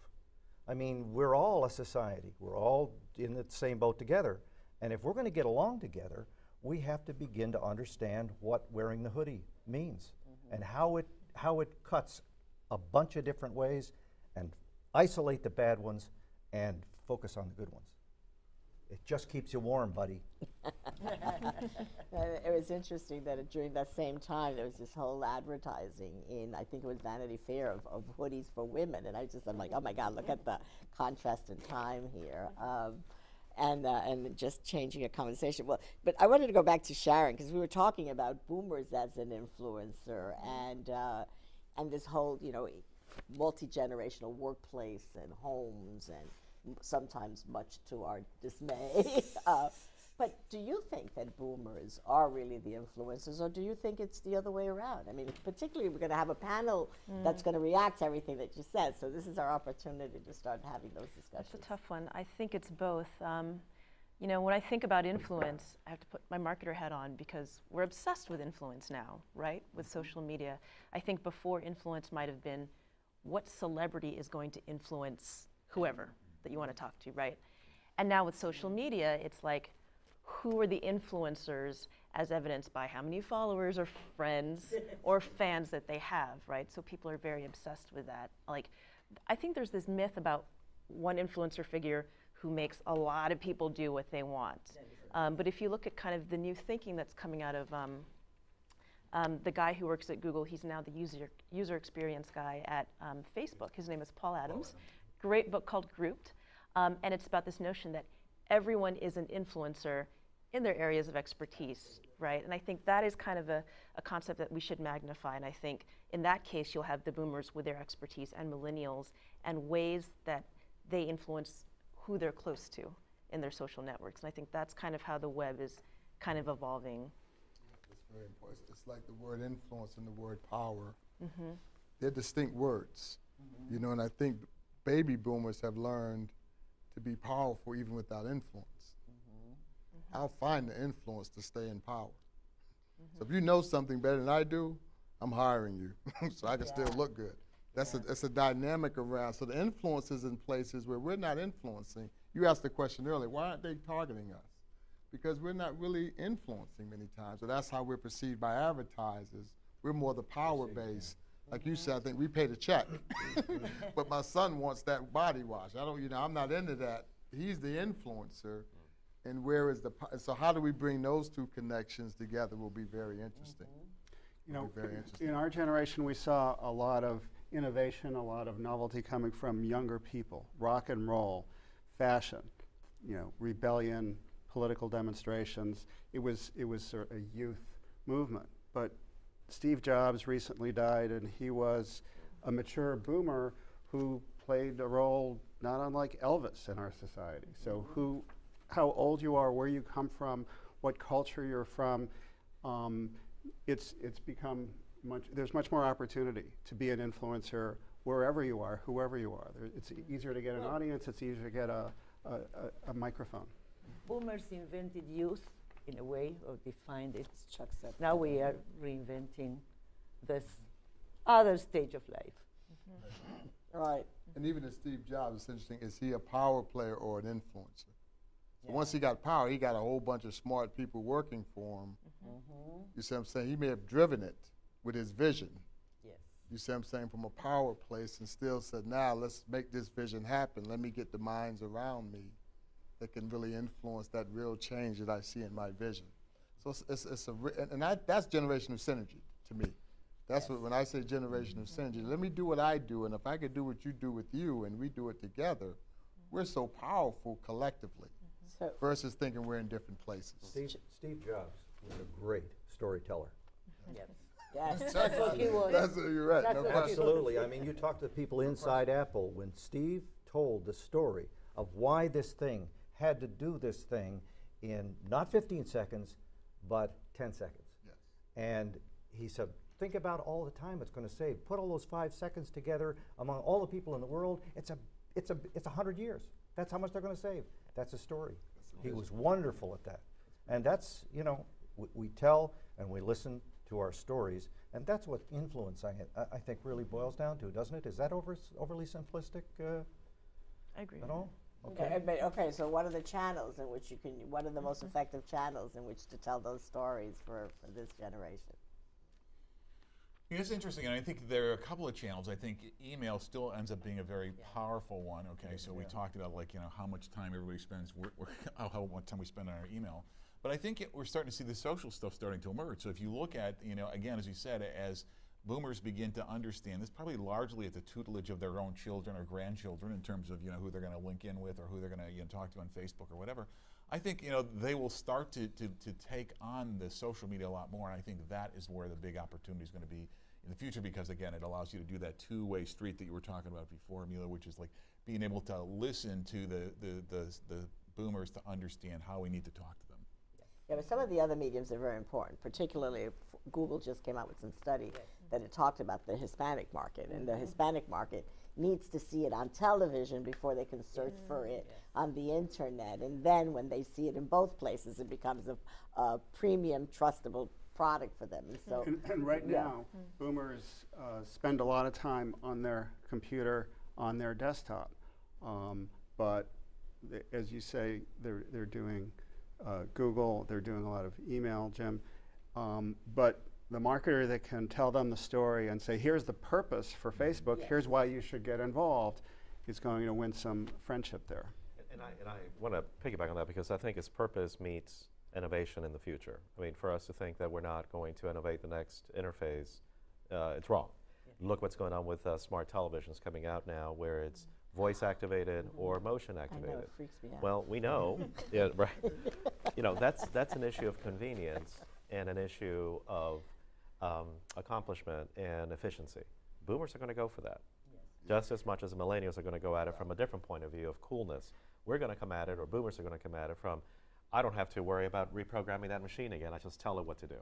[SPEAKER 8] I mean, we're all a society. We're all in the same boat together. And if we're going to get along together, we have to begin to understand what wearing the hoodie means and how it, how it cuts a bunch of different ways and isolate the bad ones and focus on the good ones. It just keeps you warm, buddy. [LAUGHS]
[SPEAKER 1] It was interesting that during that same time there was this whole advertising in I think it was Vanity Fair of, of hoodies for women, and I just I'm like, oh my God, look at the contrast in time here, um, and uh, and just changing a conversation. Well, but I wanted to go back to Sharon because we were talking about boomers as an influencer and uh, and this whole you know multi generational workplace and homes and sometimes much to our dismay. [LAUGHS] uh, but do you think that boomers are really the influencers, or do you think it's the other way around? I mean, particularly, we're going to have a panel that's going to react to everything that you said. So this is our opportunity to start having those discussions.
[SPEAKER 3] That's a tough one. I think it's both. Um, you know, when I think about influence, I have to put my marketer hat on because we're obsessed with influence now, right? With social media. I think before influence might have been what celebrity is going to influence whoever that you want to talk to, right? And now with social media, it's like who are the influencers as evidenced by how many followers or friends [LAUGHS] or fans that they have, right? So people are very obsessed with that. Like, I think there's this myth about one influencer figure who makes a lot of people do what they want. Um, but if you look at kind of the new thinking that's coming out of um, um, the guy who works at Google, he's now the user, user experience guy at um, Facebook. His name is Paul Adams. Great book called Grouped. Um, and it's about this notion that everyone is an influencer in their areas of expertise, right? And I think that is kind of a, a concept that we should magnify. And I think in that case, you'll have the boomers with their expertise and millennials and ways that they influence who they're close to in their social networks. And I think that's kind of how the web is kind of evolving.
[SPEAKER 7] It's very important. It's, like the word influence and the word power. Mm-hmm. They're distinct words, mm-hmm. you know, and I think baby boomers have learned to be powerful even without influence. Mm-hmm. I'll find the influence to stay in power. So if you know something better than I do, I'm hiring you [LAUGHS] so I can still look good. That's a, it's a dynamic around. So the influence is in places where we're not influencing. You asked the question earlier, why aren't they targeting us? Because we're not really influencing many times. So that's how we're perceived by advertisers. We're more the power base. Mm-hmm. Like you said, I think we pay the check. [LAUGHS] [LAUGHS] but my son wants that body wash. I don't, you know, I'm not into that. He's the influencer. Mm-hmm. And where is the, so how do we bring those two connections together will be very interesting. Mm-hmm.
[SPEAKER 4] You know,
[SPEAKER 7] Very interesting.
[SPEAKER 4] in our generation, we saw a lot of innovation, a lot of novelty coming from younger people. Rock and roll, fashion, you know, rebellion, political demonstrations. It was it was sort of a youth movement. But Steve Jobs recently died, and he was a mature boomer who played a role not unlike Elvis in our society. So who, how old you are, where you come from, what culture you're from. Um, it's it's become much. There's much more opportunity to be an influencer wherever you are, whoever you are. There, it's easier to get an audience. It's easier to get a a, a, a microphone.
[SPEAKER 6] Boomers invented youth in a way or defined it.
[SPEAKER 1] Chuck said.
[SPEAKER 6] Now we are reinventing this other stage of life. Mm-hmm.
[SPEAKER 1] Right.
[SPEAKER 7] And even as Steve Jobs, it's interesting, is he a power player or an influencer? So once he got power, he got a whole bunch of smart people working for him. Mm-hmm. You see what I'm saying? He may have driven it with his vision.
[SPEAKER 6] Yes.
[SPEAKER 7] You see what I'm saying? From a power place and still said, now let's make this vision happen. Let me get the minds around me that can really influence that real change that I see in my vision. So it's, it's, it's a, re- and, and I, that's generational synergy to me. That's what, when I say generational synergy, let me do what I do, and if I could do what you do with you and we do it together, we're so powerful collectively mm-hmm.
[SPEAKER 1] So,
[SPEAKER 7] versus thinking we're in different places.
[SPEAKER 8] Steve, Steve Jobs was a great storyteller.
[SPEAKER 6] Yes.
[SPEAKER 1] yes. [LAUGHS]
[SPEAKER 6] That's what he was.
[SPEAKER 7] That's what you're right. No
[SPEAKER 6] what
[SPEAKER 7] question.
[SPEAKER 6] he was.
[SPEAKER 8] Absolutely. I mean, you talk to the people inside Apple, when Steve told the story of why this thing had to do this thing in not 15 seconds, but 10 seconds.
[SPEAKER 7] Yes.
[SPEAKER 8] And he said, think about all the time it's going to save. Put all those five seconds together among all the people in the world. It's a, it's a, it's a hundred years. That's how much they're going to save. That's a story. He was wonderful at that, and that's you know we, we tell and we listen to our stories, and that's what influence I, I think really boils down to, doesn't it? Is that over, overly simplistic uh,
[SPEAKER 3] I agree.
[SPEAKER 8] at all?
[SPEAKER 1] Okay. but- okay, so what are the channels in which you can, what are the most effective channels in which to tell those stories for, for this generation?
[SPEAKER 5] It's interesting, and I think there are a couple of channels. I think e- email still ends up being a very powerful one. Okay, so we talked about like you know how much time everybody spends, wor- wor- [LAUGHS] how, how much time we spend on our email. But I think it, we're starting to see the social stuff starting to emerge. So if you look at you know again, as you said, as boomers begin to understand this, probably largely at the tutelage of their own children or grandchildren in terms of you know who they're going to link in with or who they're going to you know, talk to on Facebook or whatever. I think you know they will start to, to, to take on the social media a lot more, and I think that is where the big opportunity is going to be in the future because again, it allows you to do that two-way street that you were talking about before, Emilio, which is like being able to listen to the the, the, the boomers to understand how we need to talk to them.
[SPEAKER 1] Yeah, but some of the other mediums are very important, particularly Google just came out with some study that it talked about the Hispanic market, and the Hispanic market needs to see it on television before they can search for it on the internet, and then when they see it in both places, it becomes a, a premium, trustable product for them. And so,
[SPEAKER 4] And, and right
[SPEAKER 1] Yeah.
[SPEAKER 4] now, boomers uh, spend a lot of time on their computer, on their desktop. Um, but th- as you say, they're, they're doing uh, Google, they're doing a lot of email, Jim. Um, but the marketer that can tell them the story and say, here's the purpose for Facebook, here's why you should get involved, is going to win some friendship there.
[SPEAKER 2] And I, and I want to piggyback on that because I think its purpose meets innovation in the future. I mean, for us to think that we're not going to innovate the next interface, uh, it's wrong. Look what's going on with uh, smart televisions coming out now, where it's voice activated or motion
[SPEAKER 1] I
[SPEAKER 2] activated.
[SPEAKER 1] know, it freaks me out.
[SPEAKER 2] Well, we know, [LAUGHS] yeah, right. You know, that's that's an issue of convenience and an issue of um, accomplishment and efficiency. Boomers are going to go for that, just as much as the millennials are going to go at it from a different point of view of coolness. We're going to come at it, or boomers are going to come at it from, I don't have to worry about reprogramming that machine again. I just tell it what to do.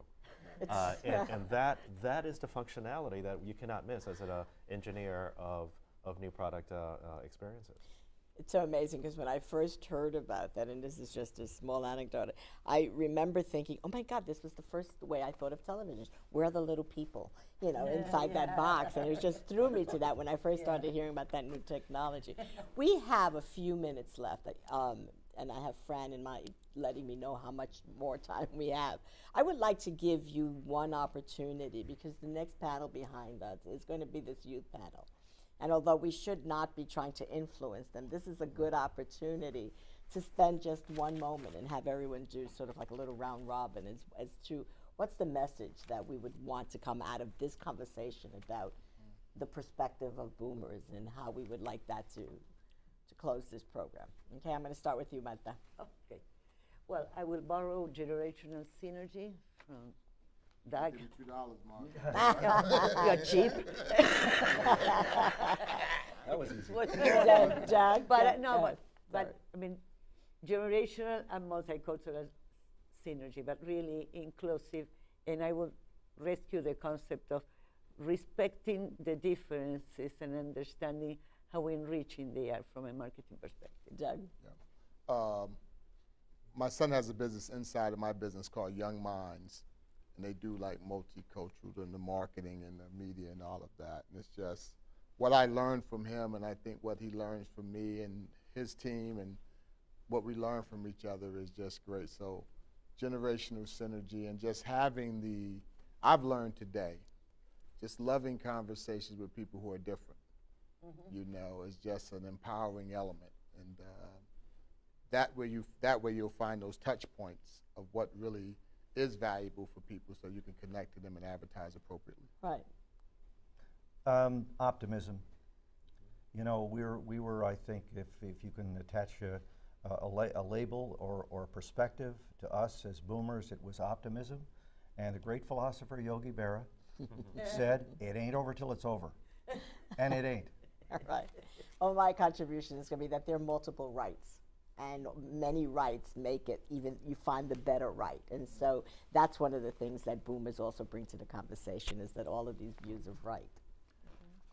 [SPEAKER 2] Uh, [LAUGHS] and, and that that is the functionality that you cannot miss as an uh, engineer of of new product uh, uh, experiences.
[SPEAKER 1] It's so amazing because when I first heard about that, and this is just a small anecdote, I remember thinking, "Oh my God, this was the first way I thought of television. Where are the little people, you know, inside that box?" And it just threw me to that when I first [LAUGHS] started hearing about that new technology. we have a few minutes left, um, and I have Fran in my letting me know how much more time we have. I would like to give you one opportunity because the next panel behind us is going to be this youth panel. And although we should not be trying to influence them, this is a good opportunity to spend just one moment and have everyone do sort of like a little round robin as, as to what's the message that we would want to come out of this conversation about the perspective of boomers and how we would like that to, to close this program. Okay, I'm going to start with you, Marta.
[SPEAKER 6] Oh, okay. Well, I will borrow generational synergy from Doug.
[SPEAKER 7] Two dollars, Mark. [LAUGHS]
[SPEAKER 6] You're cheap. [LAUGHS]
[SPEAKER 8] That was easy.
[SPEAKER 6] What
[SPEAKER 1] Doug, Doug,
[SPEAKER 6] but uh, no,
[SPEAKER 1] Doug.
[SPEAKER 6] but, but I mean, generational and multicultural synergy, but really inclusive. And I will rescue the concept of respecting the differences and understanding how enriching they are from a marketing perspective.
[SPEAKER 1] Doug.
[SPEAKER 7] Um, my son has a business inside of my business called Young Minds, and they do like multicultural and the marketing and the media and all of that. And it's just what I learned from him, and I think what he learns from me and his team, and what we learn from each other is just great. So, generational synergy and just having the, I've learned today, just loving conversations with people who are different. You know, is just an empowering element, and uh, that way you that way you'll find those touch points of what really is valuable for people, so you can connect to them and advertise appropriately.
[SPEAKER 1] Right.
[SPEAKER 8] Um, optimism. You know, we were, we were, I think, if, if you can attach a, a, la- a label or, or a perspective to us as boomers, it was optimism. And the great philosopher Yogi Berra [LAUGHS] said, It ain't over till it's over. And it ain't.
[SPEAKER 1] All [LAUGHS] right. Well, my contribution is going to be that there are multiple rights, and many rights make it even you find the better right, and so that's one of the things that boomers also bring to the conversation is that all of these views of right.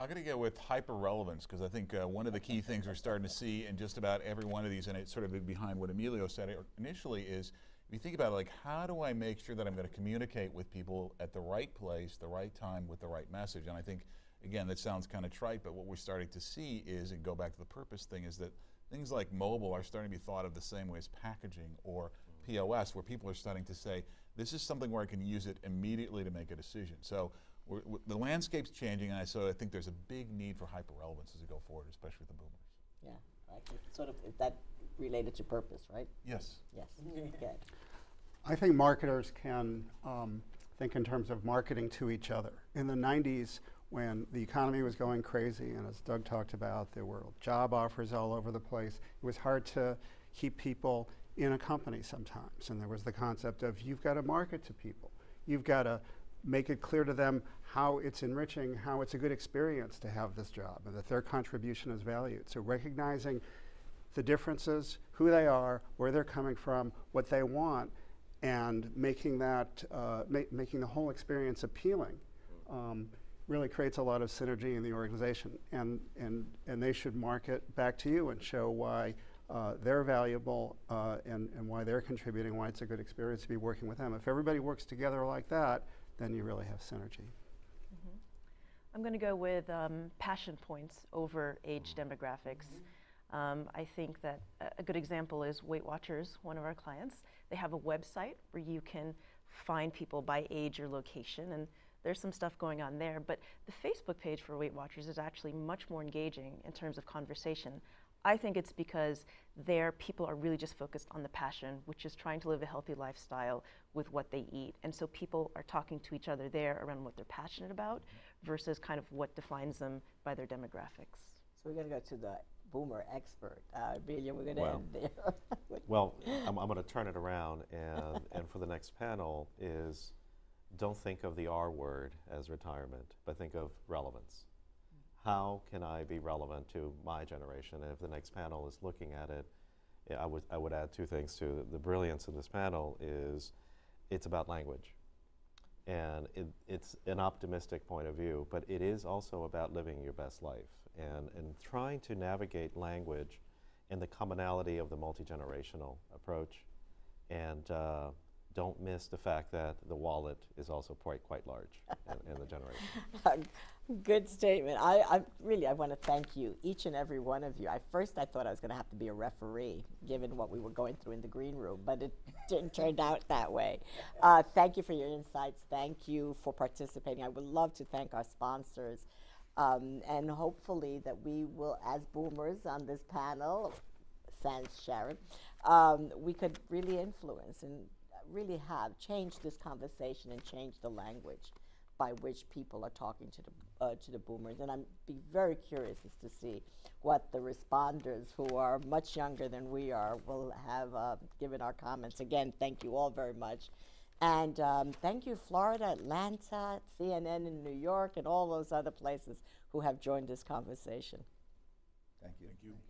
[SPEAKER 5] I'm going to go with hyper relevance because I think uh, one of the key things we're starting to see in just about every one of these, and it's sort of behind what Emilio said initially, is if you think about it, like how do I make sure that I'm going to communicate with people at the right place, the right time, with the right message? And I think, again, that sounds kind of trite, but what we're starting to see is, and go back to the purpose thing, is that things like mobile are starting to be thought of the same way as packaging or POS, where people are starting to say, this is something where I can use it immediately to make a decision. So we're, we the landscape's changing, and I, so I think there's a big need for hyper relevance as we go forward, especially with the boomers.
[SPEAKER 1] Yeah, like sort of is that related to purpose, right?
[SPEAKER 5] Yes.
[SPEAKER 1] Yes. Good.
[SPEAKER 4] I think marketers can um, think in terms of marketing to each other. In the 90s, when the economy was going crazy, and as Doug talked about, there were job offers all over the place, it was hard to keep people in a company sometimes. And there was the concept of you've got to market to people. You've got to make it clear to them how it's enriching, how it's a good experience to have this job, and that their contribution is valued. So recognizing the differences, who they are, where they're coming from, what they want, and making that uh, ma- making the whole experience appealing um, really creates a lot of synergy in the organization and and and they should market back to you and show why uh, they're valuable uh, and, and why they're contributing why it's a good experience to be working with them if everybody works together like that then you really have synergy
[SPEAKER 3] I'm going to go with um, passion points over age demographics. Um, I think that a, a good example is Weight Watchers, one of our clients. They have a website where you can find people by age or location, and there's some stuff going on there. But the Facebook page for Weight Watchers is actually much more engaging in terms of conversation. I think it's because there people are really just focused on the passion, which is trying to live a healthy lifestyle with what they eat. And so people are talking to each other there around what they're passionate about versus kind of what defines them by their demographics.
[SPEAKER 1] So we're going to go to the boomer expert. Uh, Emilio, we're going to
[SPEAKER 2] Well.
[SPEAKER 1] end there. [LAUGHS]
[SPEAKER 2] Well, I'm, I'm going to turn it around, and, and for the next panel is don't think of the R word as retirement, but think of relevance. How can I be relevant to my generation? And if the next panel is looking at it, I would, I would add two things to it. The brilliance of this panel is it's about language. And it, it's an optimistic point of view, but it is also about living your best life and, and trying to navigate language and the commonality of the multi-generational approach. And uh, don't miss the fact that the wallet is also quite, quite large in, in the generation. [LAUGHS]
[SPEAKER 1] Good statement. I, I really I want to thank you, each and every one of you. I first I thought I was going to have to be a referee, given what we were going through in the green room, but it [LAUGHS] didn't turn out that way. Uh, thank you for your insights. Thank you for participating. I would love to thank our sponsors, um, and hopefully that we will, as boomers on this panel, sans Sharon, um, we could really influence and really have changed this conversation and changed the language by which people are talking to the uh, to the boomers. And I'm be very curious as to see what the responders, who are much younger than we are, will have uh, given our comments. Again, thank you all very much. And um, thank you, Florida, Atlanta, CNN in New York, and all those other places who have joined this conversation.
[SPEAKER 5] Thank you. Thank you.